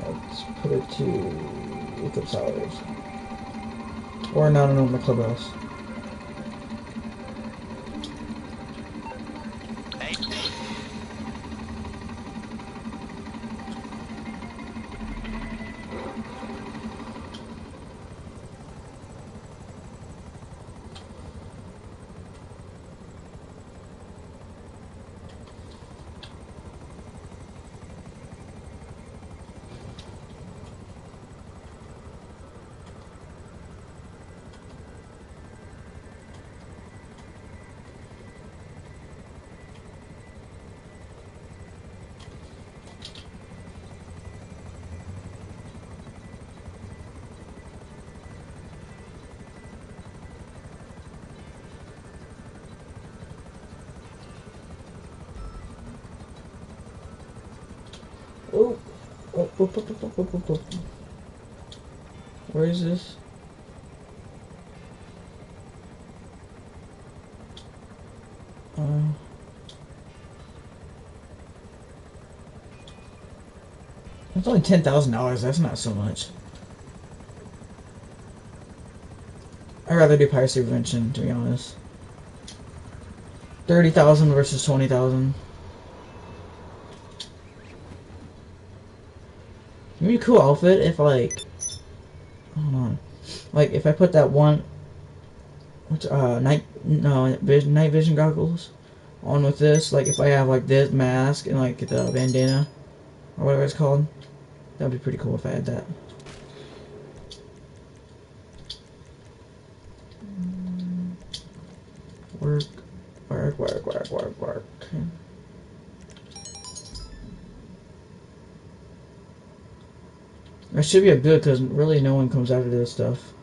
Let's put it to Eclipse Towers. Or no, no, no, my clubhouse. Where is this? Uh, it's only ten thousand dollars. That's not so much. I'd rather do piracy prevention, to be honest. Thirty thousand versus twenty thousand. Cool outfit if like hold on. Like if I put that one what's uh night no vision night vision goggles on with this. Like if I have like this mask and like the bandana or whatever it's called. That'd be pretty cool if I had that. Should be a good because really no one comes after this stuff.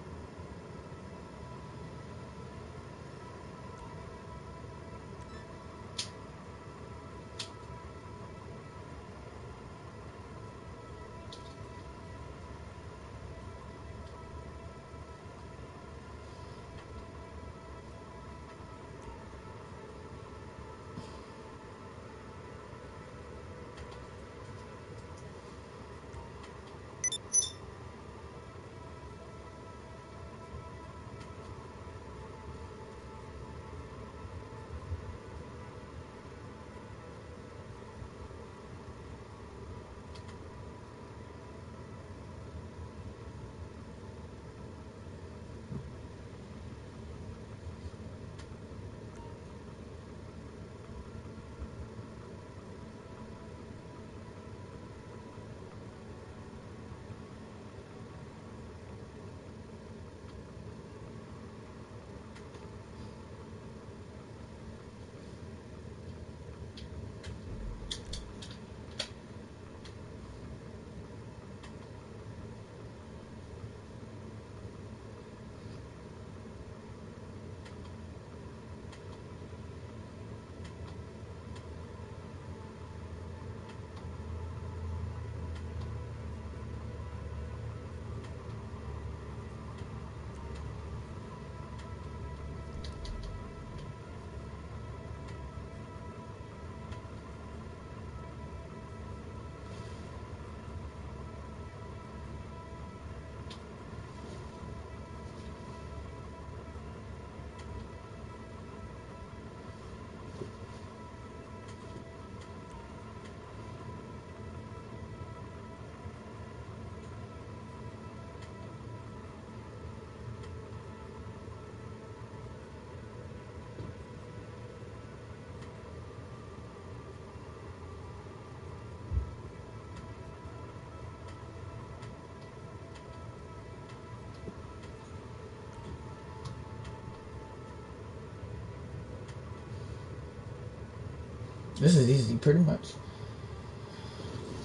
This is easy, pretty much.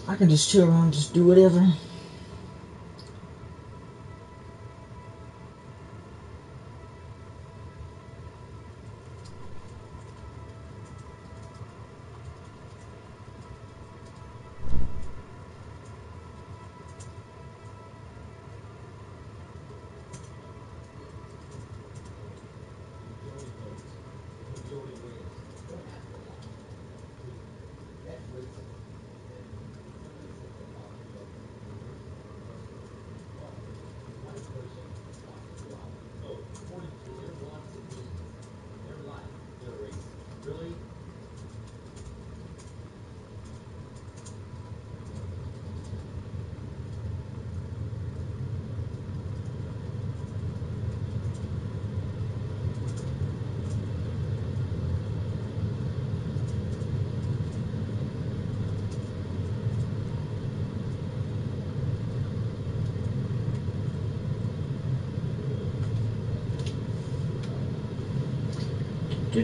I can just chill around, just do whatever.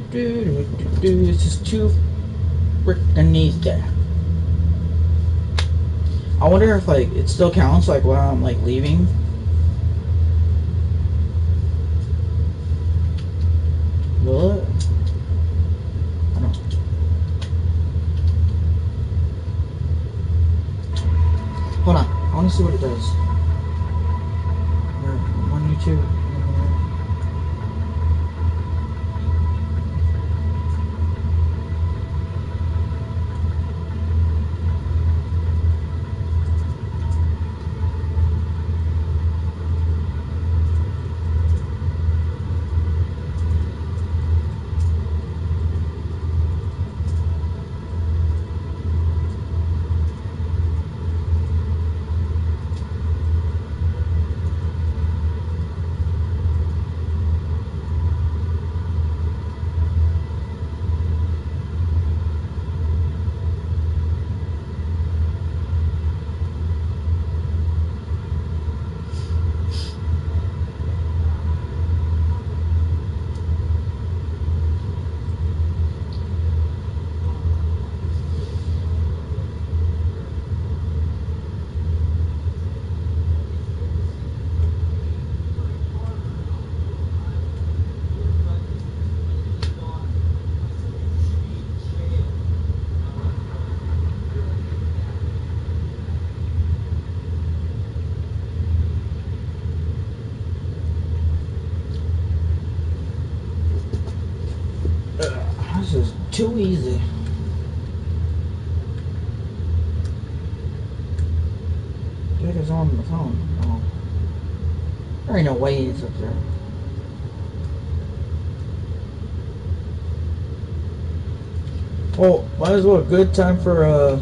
This is too freaking easy. I wonder if like it still counts like while I'm like leaving. Will it? I don't. Hold on. I want to see what it does. ways of them. Well, might as well a good time for uh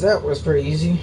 that was pretty easy.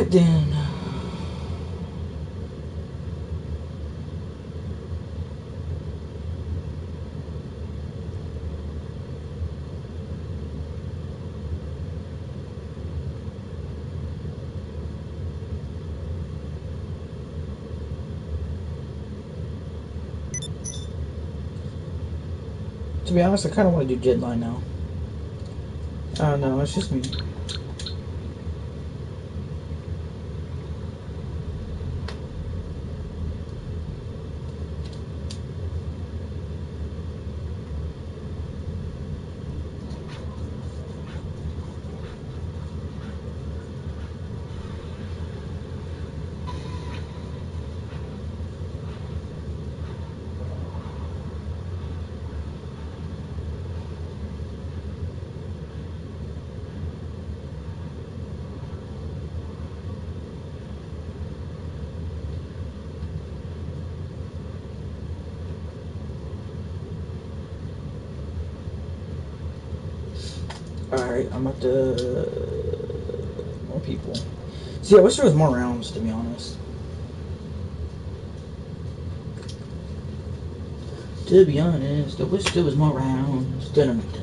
Alright then. To be honest, I kind of want to do Deadline now. I don't know, it's just me. Alright, I'm about to. Uh, more people. See, I wish there was more rounds, to be honest. To be honest, I wish there was more rounds. Let's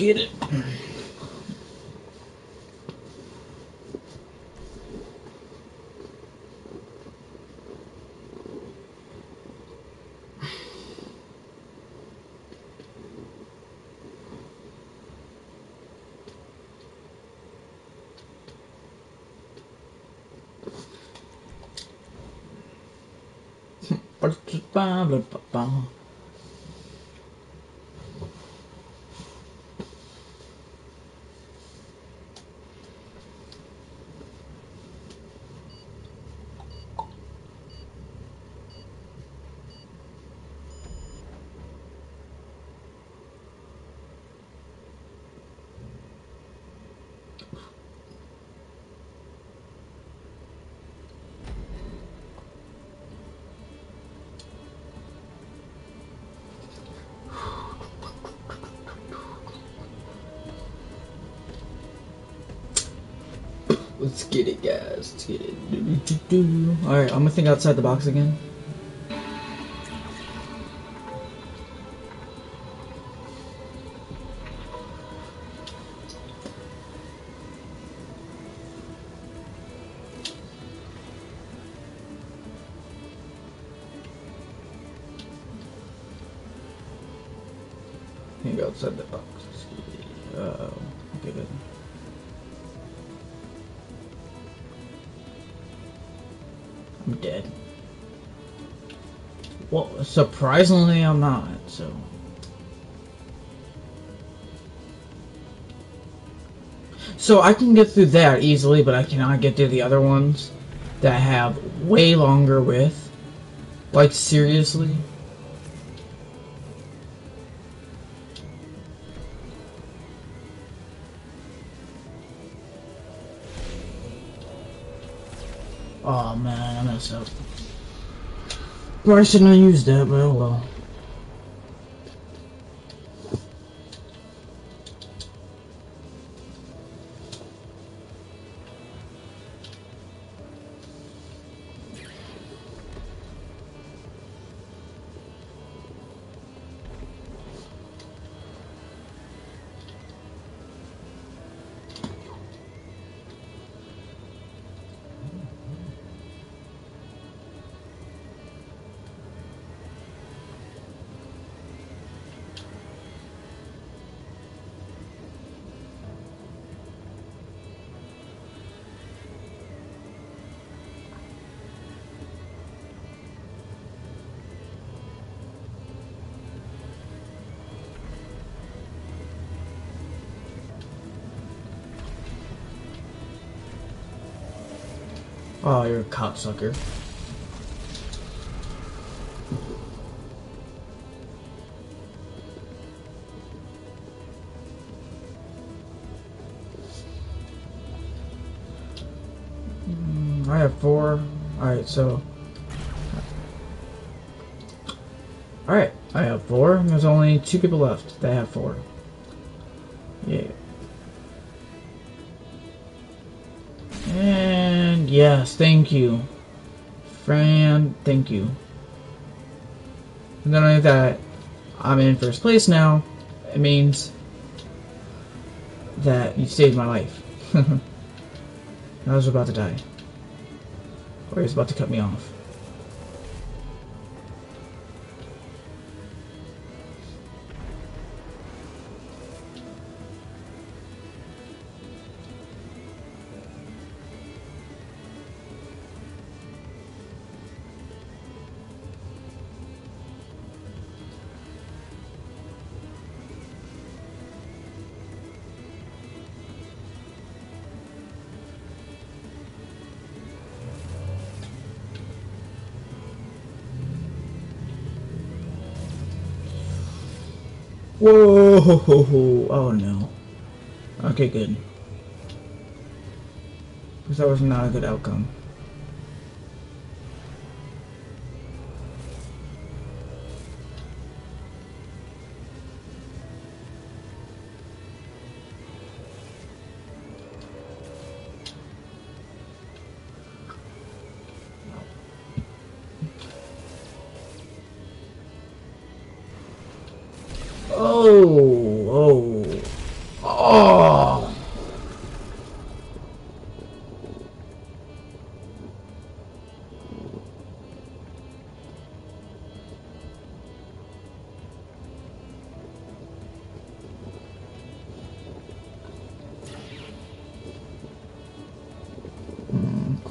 get it. Ba-da-ba-ba-ba. Let's Alright, I'm gonna think outside the box again. Well, surprisingly, I'm not, so. So I can get through that easily, but I cannot get through the other ones that have way longer width. Like, seriously? Oh man, I messed up. Probably shouldn't have used that, but oh well. Oh, you're a cocksucker. Mm, I have four. Alright, so. Alright, I have four. There's only two people left that have four. Yes, thank you. Fran, thank you. And not only that, I'm in first place now. It means that you saved my life. I was about to die. Or he was about to cut me off. Whoa! Oh no. Okay, good. Because that was not a good outcome.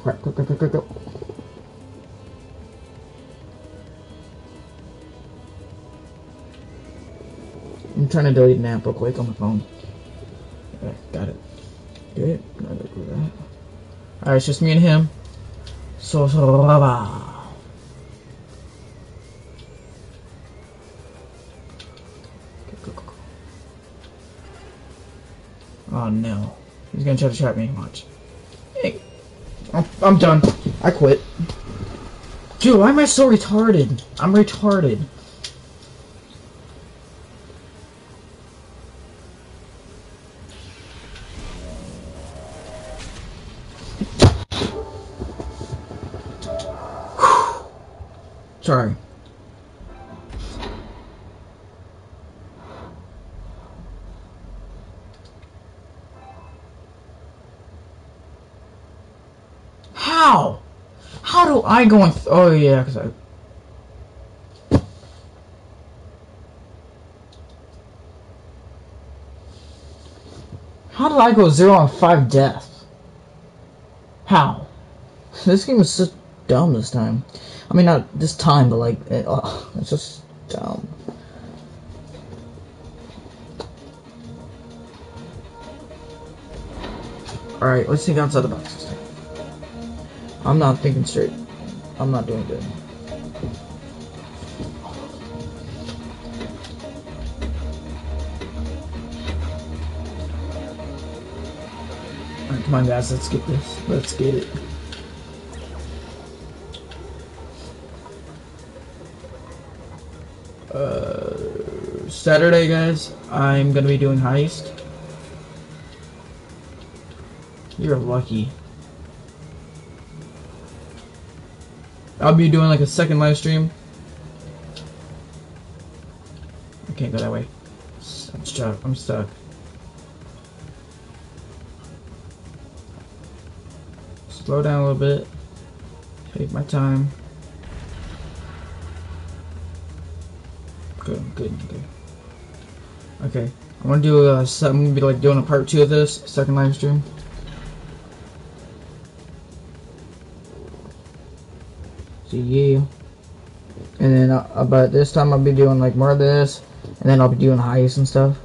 Crap, crap, crap, crap, crap, crap. I'm trying to delete an app real quick on my phone. Okay, got it. Good. Alright, it's just me and him. So, so, go, go, go. Oh no. He's gonna try to trap me. Watch. I'm done. I quit. Dude, why am I so retarded? I'm retarded. Sorry. I go and... Th oh, yeah, because I... How did I go 0 on 5 deaths? How? This game is so dumb this time. I mean, not this time, but like, it, oh, it's just dumb. Alright, let's think outside the box this time. I'm not thinking straight. I'm not doing good. Come on guys, let's get this. Let's get it. Uh, Saturday, guys, I'm gonna be doing heist. You're lucky. I'll be doing like a second live stream. I can't go that way. I'm stuck. I'm stuck. Slow down a little bit. Take my time. Good, good, good. Okay, I want to do a. I'm gonna be like doing a part two of this second live stream. Yeah, and then uh, but this time I'll be doing like more of this, and then I'll be doing heists and stuff.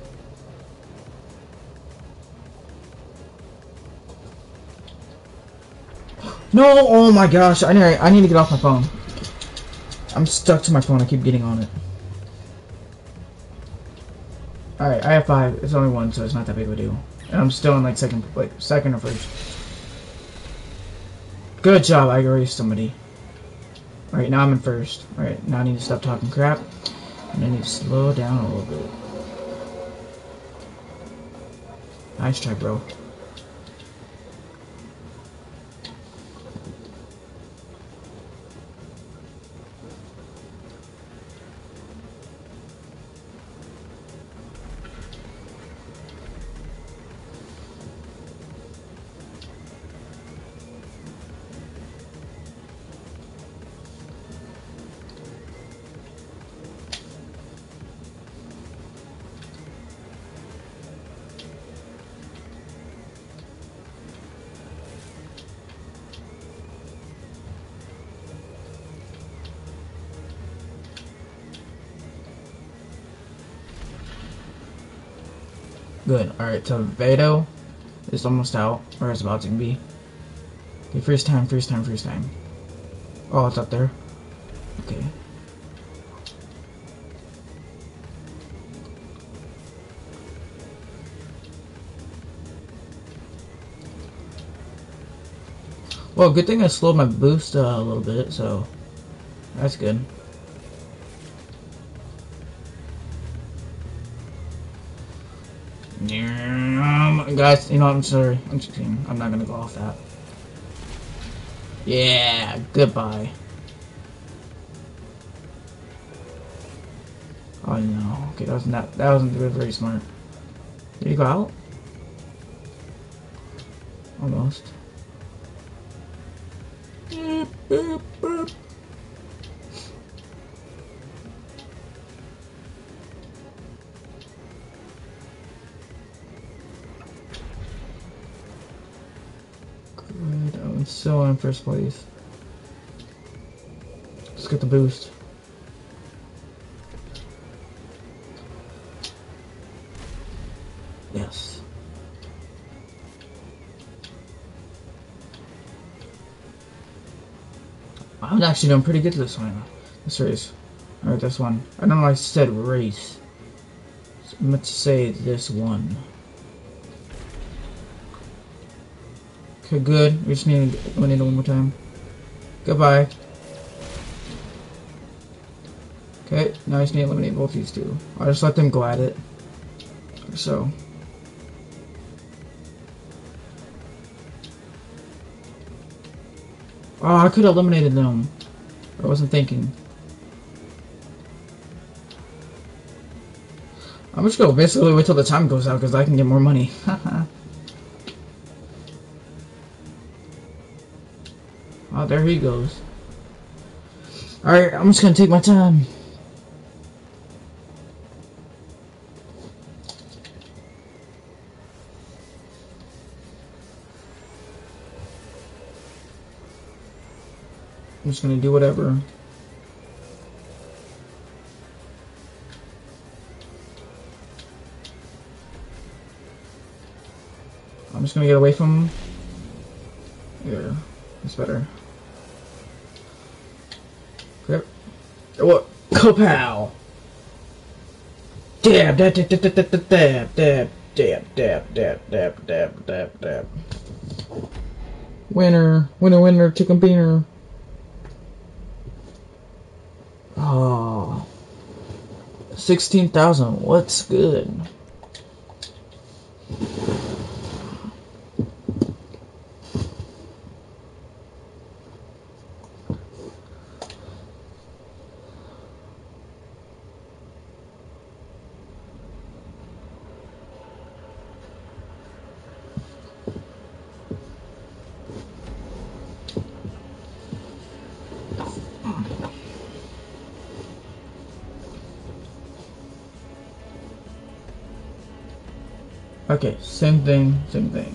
No! Oh my gosh! I need, I need to get off my phone. I'm stuck to my phone. I keep getting on it. Alright, I have five. It's only one, so it's not that big of a deal. And I'm still in like second, like second or first. Good job, I erased somebody. Alright, now I'm in first. Alright, now I need to stop talking crap. And I need to slow down a little bit. Nice try, bro. Good. Alright, so Vado is almost out, or is about to be. Okay, first time, first time, first time. Oh, it's up there. Okay. Well, good thing I slowed my boost uh, a little bit, so that's good. Guys, you know, I'm sorry. I'm just kidding. I'm not gonna go off that. Yeah, goodbye. Oh no. Okay, that wasn't that. That wasn't very smart. Did he go out? Almost. Beep, beep, beep. Still in first place. Let's get the boost. Yes. I'm actually doing pretty good this one. This race. Alright, this one. I don't know I said race. I'm going to say this one. Okay, good. We just need to one more time. Goodbye. Okay, now I just need to eliminate both these two. I'll just let them go at it. So. Oh, I could have eliminated them. I wasn't thinking. I'm just gonna basically wait till the time goes out because I can get more money. there he goes. Alright, I'm just gonna take my time. I'm just gonna do whatever. I'm just gonna get away from him. Yeah, that's better. Yep. What? Kapow! Dab, dab, dab, dab, dab, dab, dab, dab, dab, dab, dab, dab, dab, dab, dab. Winner, winner, winner, chicken beaner. Oh. 16,000. What's good? Okay, same thing, same thing.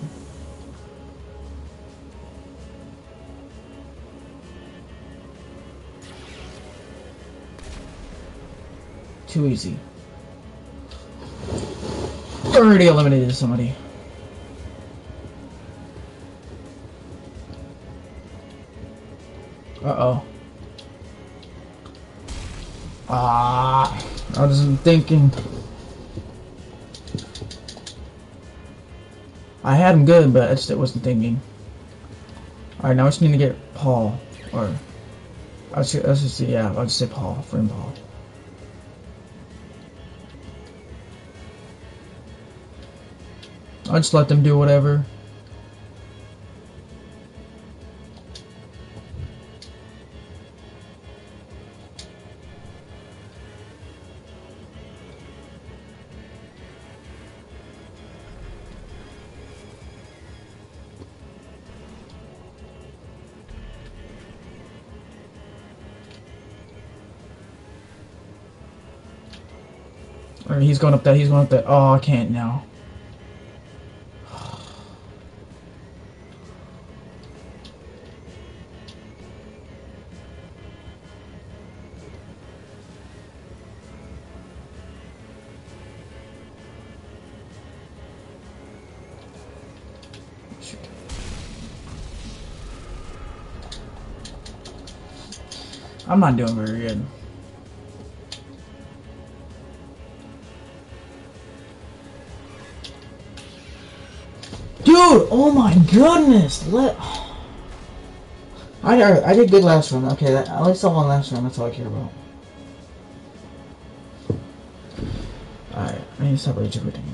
Too easy. Already eliminated somebody. Uh-oh. Ah, I wasn't thinking. Had him good, but I just wasn't thinking. Alright, now I just need to get Paul. Or, let's just, let's just say, yeah, I'll just say Paul, friend Paul. I'll just let them do whatever. Going up that, he's going up that. Oh, I can't now. I'm not doing very good. Oh my goodness! Let I I did good last round. Okay, that, at least I won last round. That's all I care about. Alright, I need to stop rage quitting.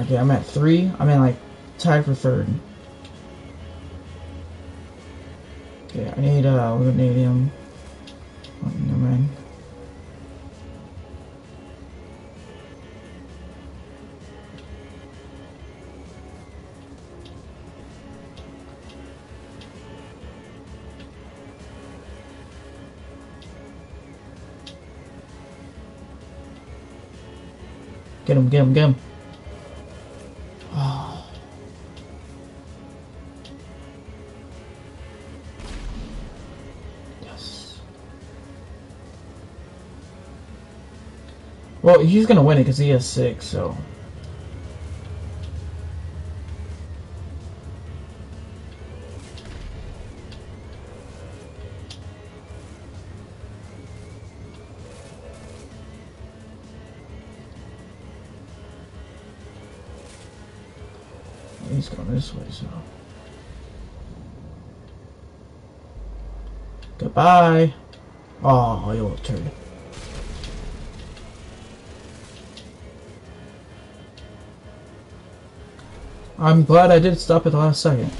Okay, I'm at three. I'm in like tied for third. Okay, I need uh vanadium. Get him, get him, get him. Oh. Yes. Well, he's gonna win it because he has six, so. This way, so. Goodbye. Oh, you little turd. I'm glad I did stop at the last second.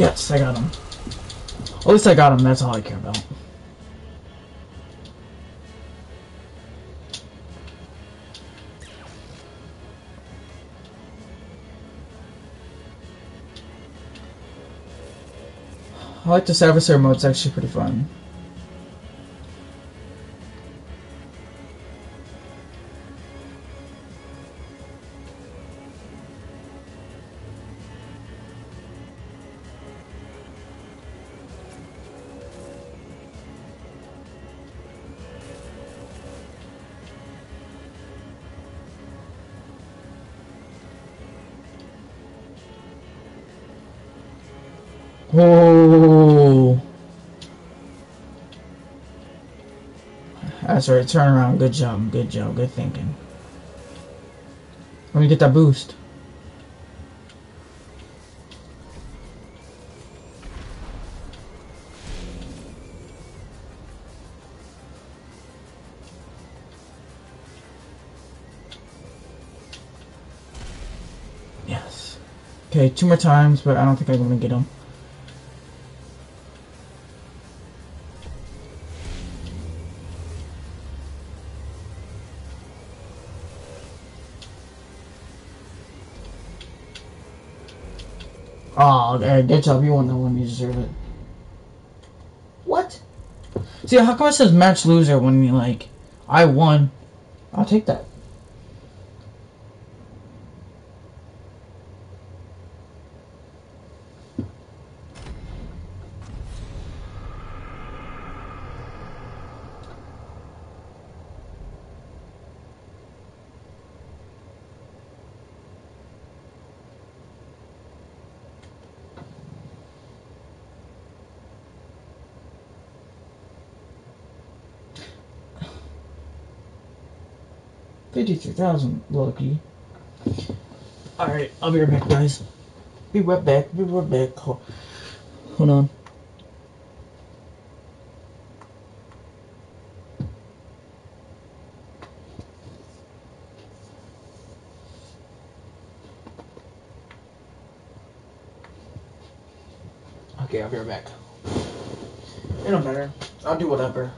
Yes, I got him. At least I got him, that's all I care about. I like this adversary mode, it's actually pretty fun. That's right, turn around. Good job, good job, good thinking. Let me get that boost. Yes. Okay, two more times, but I don't think I'm gonna get him. Oh, okay, good job. You won that one. You deserve it. What? See, how come it says match loser when you like, I won? I'll take that. 53,000 lucky. Alright, I'll be right back, guys. Be right back, be right back. Hold on. Okay, I'll be right back. It don't matter. I'll do whatever.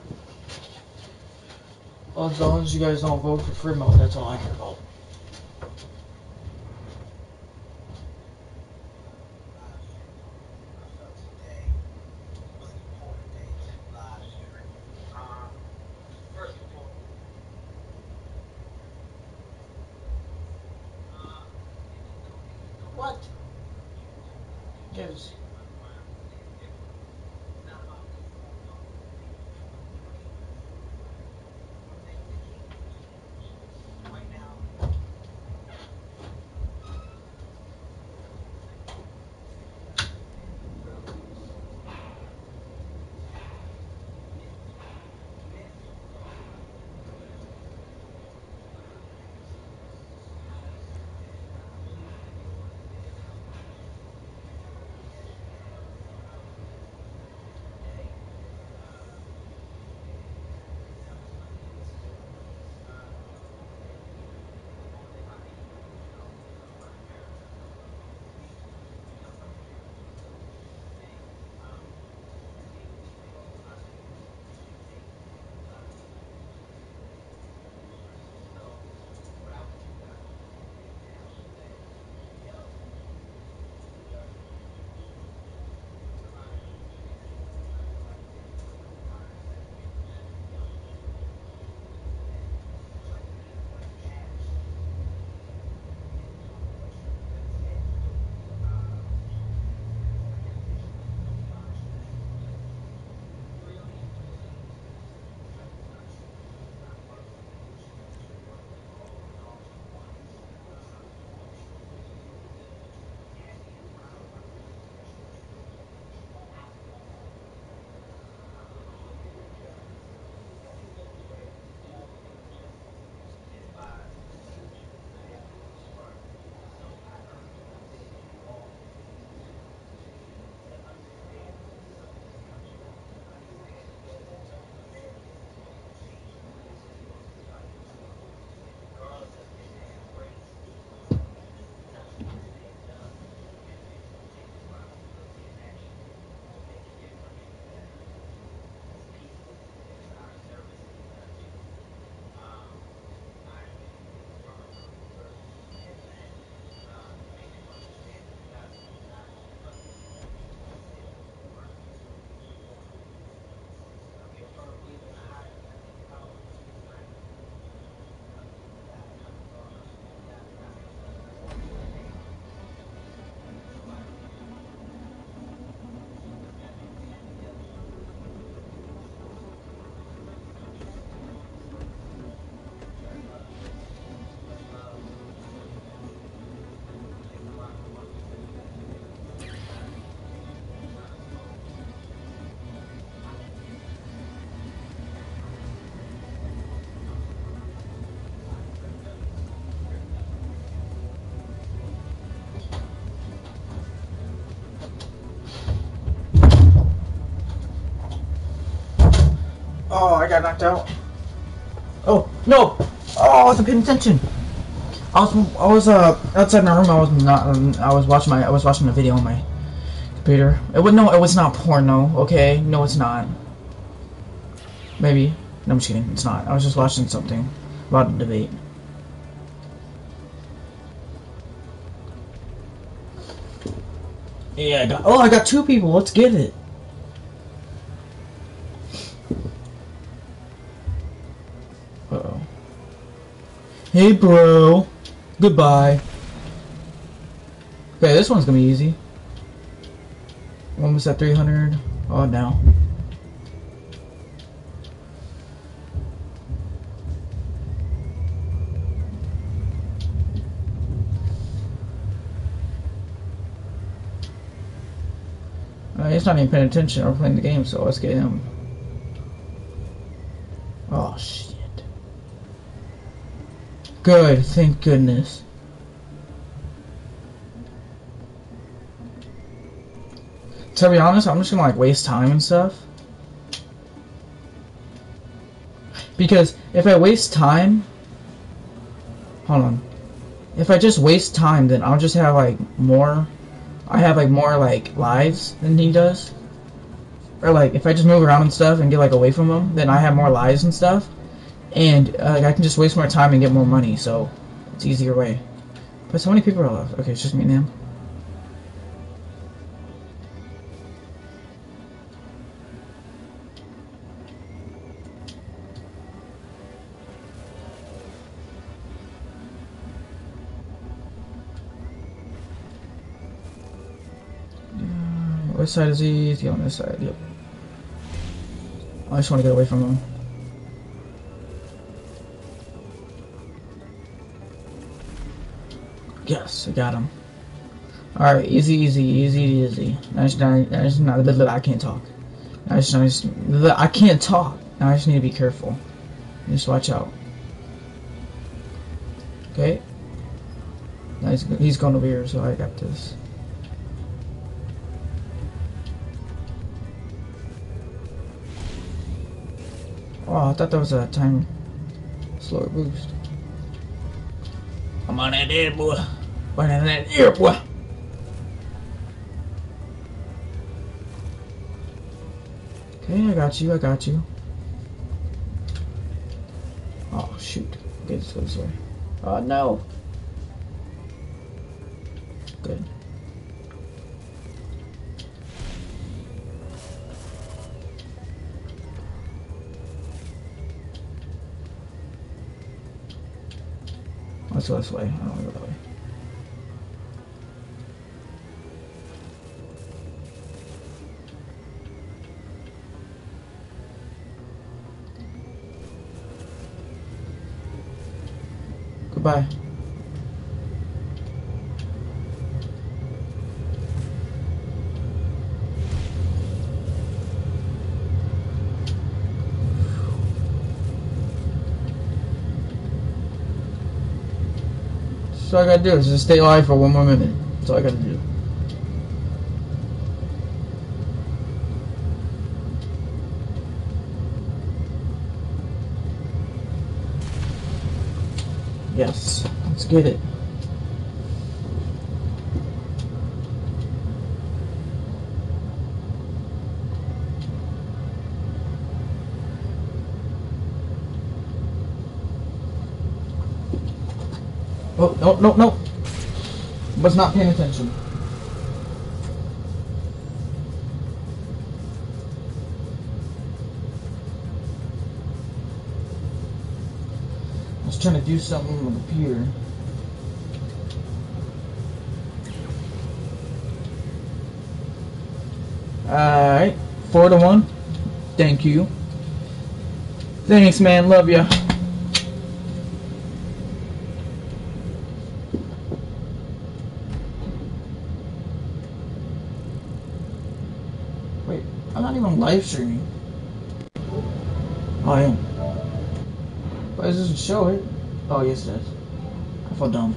As long as you guys don't vote for free mode, that's all I care about. Got knocked out. Oh no! Oh, I wasn't paying attention. I was I was uh outside my room. I was not. Um, I was watching my I was watching a video on my computer. It was no. It was not porno. Okay, no, it's not. Maybe. No, I'm just kidding. It's not. I was just watching something about a debate. Yeah, I got. Oh, I got two people. Let's get it. Hey, bro. Goodbye. Okay, this one's gonna be easy. Almost at 300. Oh, now. Uh, he's not even paying attention or playing the game, so let's get him. Oh, shit. Good, thank goodness. To be honest, I'm just gonna like waste time and stuff. Because if I waste time, hold on. If I just waste time, then I'll just have like more. I have like more like lives than he does. Or like if I just move around and stuff and get like away from him, then I have more lives and stuff, and uh, I can just waste more time and get more money. So it's easier way. But so many people are left. Okay, it's just me now. Which side is he? He on this side? Yep. I just want to get away from him. I got him. Alright, easy, easy, easy, easy. Nice, nice, nice, not, I can't talk. Nice, nice, I can't talk. Now I just need to be careful. Just watch out. Okay. Nice, he's going over here, so I got this. Oh, I thought that was a time slower boost. I'm on that air, boy. On that air, boy. Okay, I got you, I got you. Oh, shoot. Okay, let's go this way. Oh, uh, no. Good. Let's go this way. I don't want to go that way. Goodbye. That's all I gotta do is just stay alive for one more minute. That's all I gotta do. Yes, let's get it. Oh, no, no, no. Was not paying attention. Trying to do something on the computer. Alright, four to one. Thank you. Thanks, man. Love ya. Wait, I'm not even live streaming. I am. But Why does this show it? Oh, yes, it does. I feel dumb.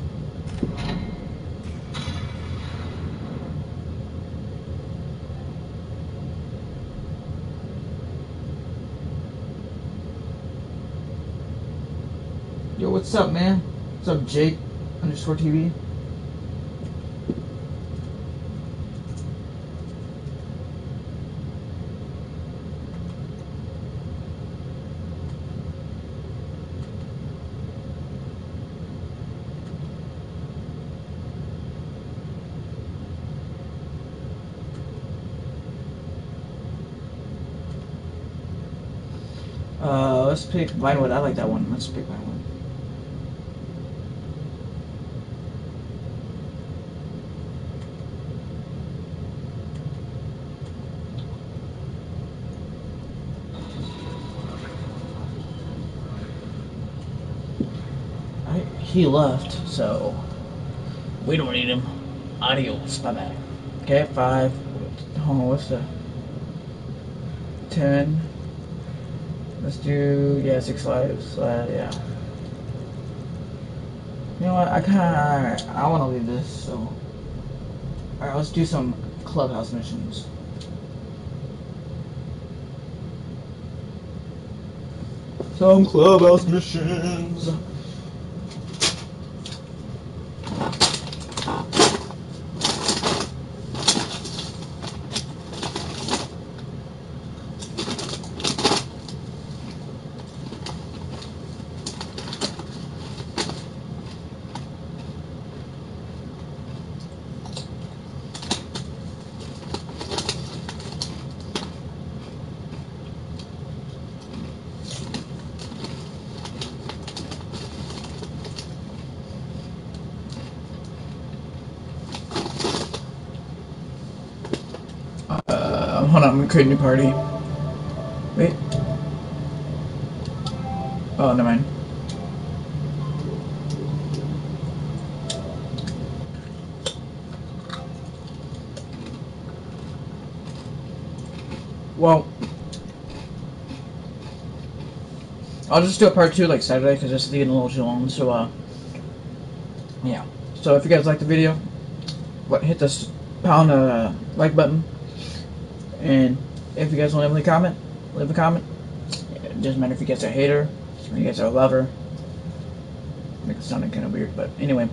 Yo, what's up, man? What's up, Jake underscore TV? Uh, let's pick Vinewood. I like that one. Let's pick Vinewood. I, he left, so we don't need him. Adios, bye bye. Okay, five. On, what's the ten? Let's do yeah six lives. Uh, yeah. You know what? I kind of I want to leave this. So, all right, let's do some clubhouse missions. Some clubhouse missions. Gonna create new party. Wait. Oh, never mind. Well, I'll just do a part two like Saturday because this is getting a little too long. So, uh, yeah. So if you guys like the video, what hit this pound uh, like button. And if you guys want to leave a comment, leave a comment. It doesn't matter if you guys are a hater, or you guys are a lover. Make it sound kind of weird, but anyway.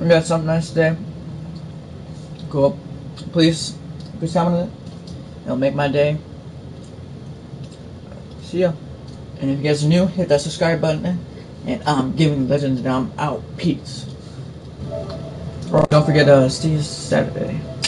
We got something nice today. Cool. Please, please comment on it. It'll make my day. See ya. And if you guys are new, hit that subscribe button. And I'm giving Legends Down out. Peace. Don't forget uh, Steve's Saturday. You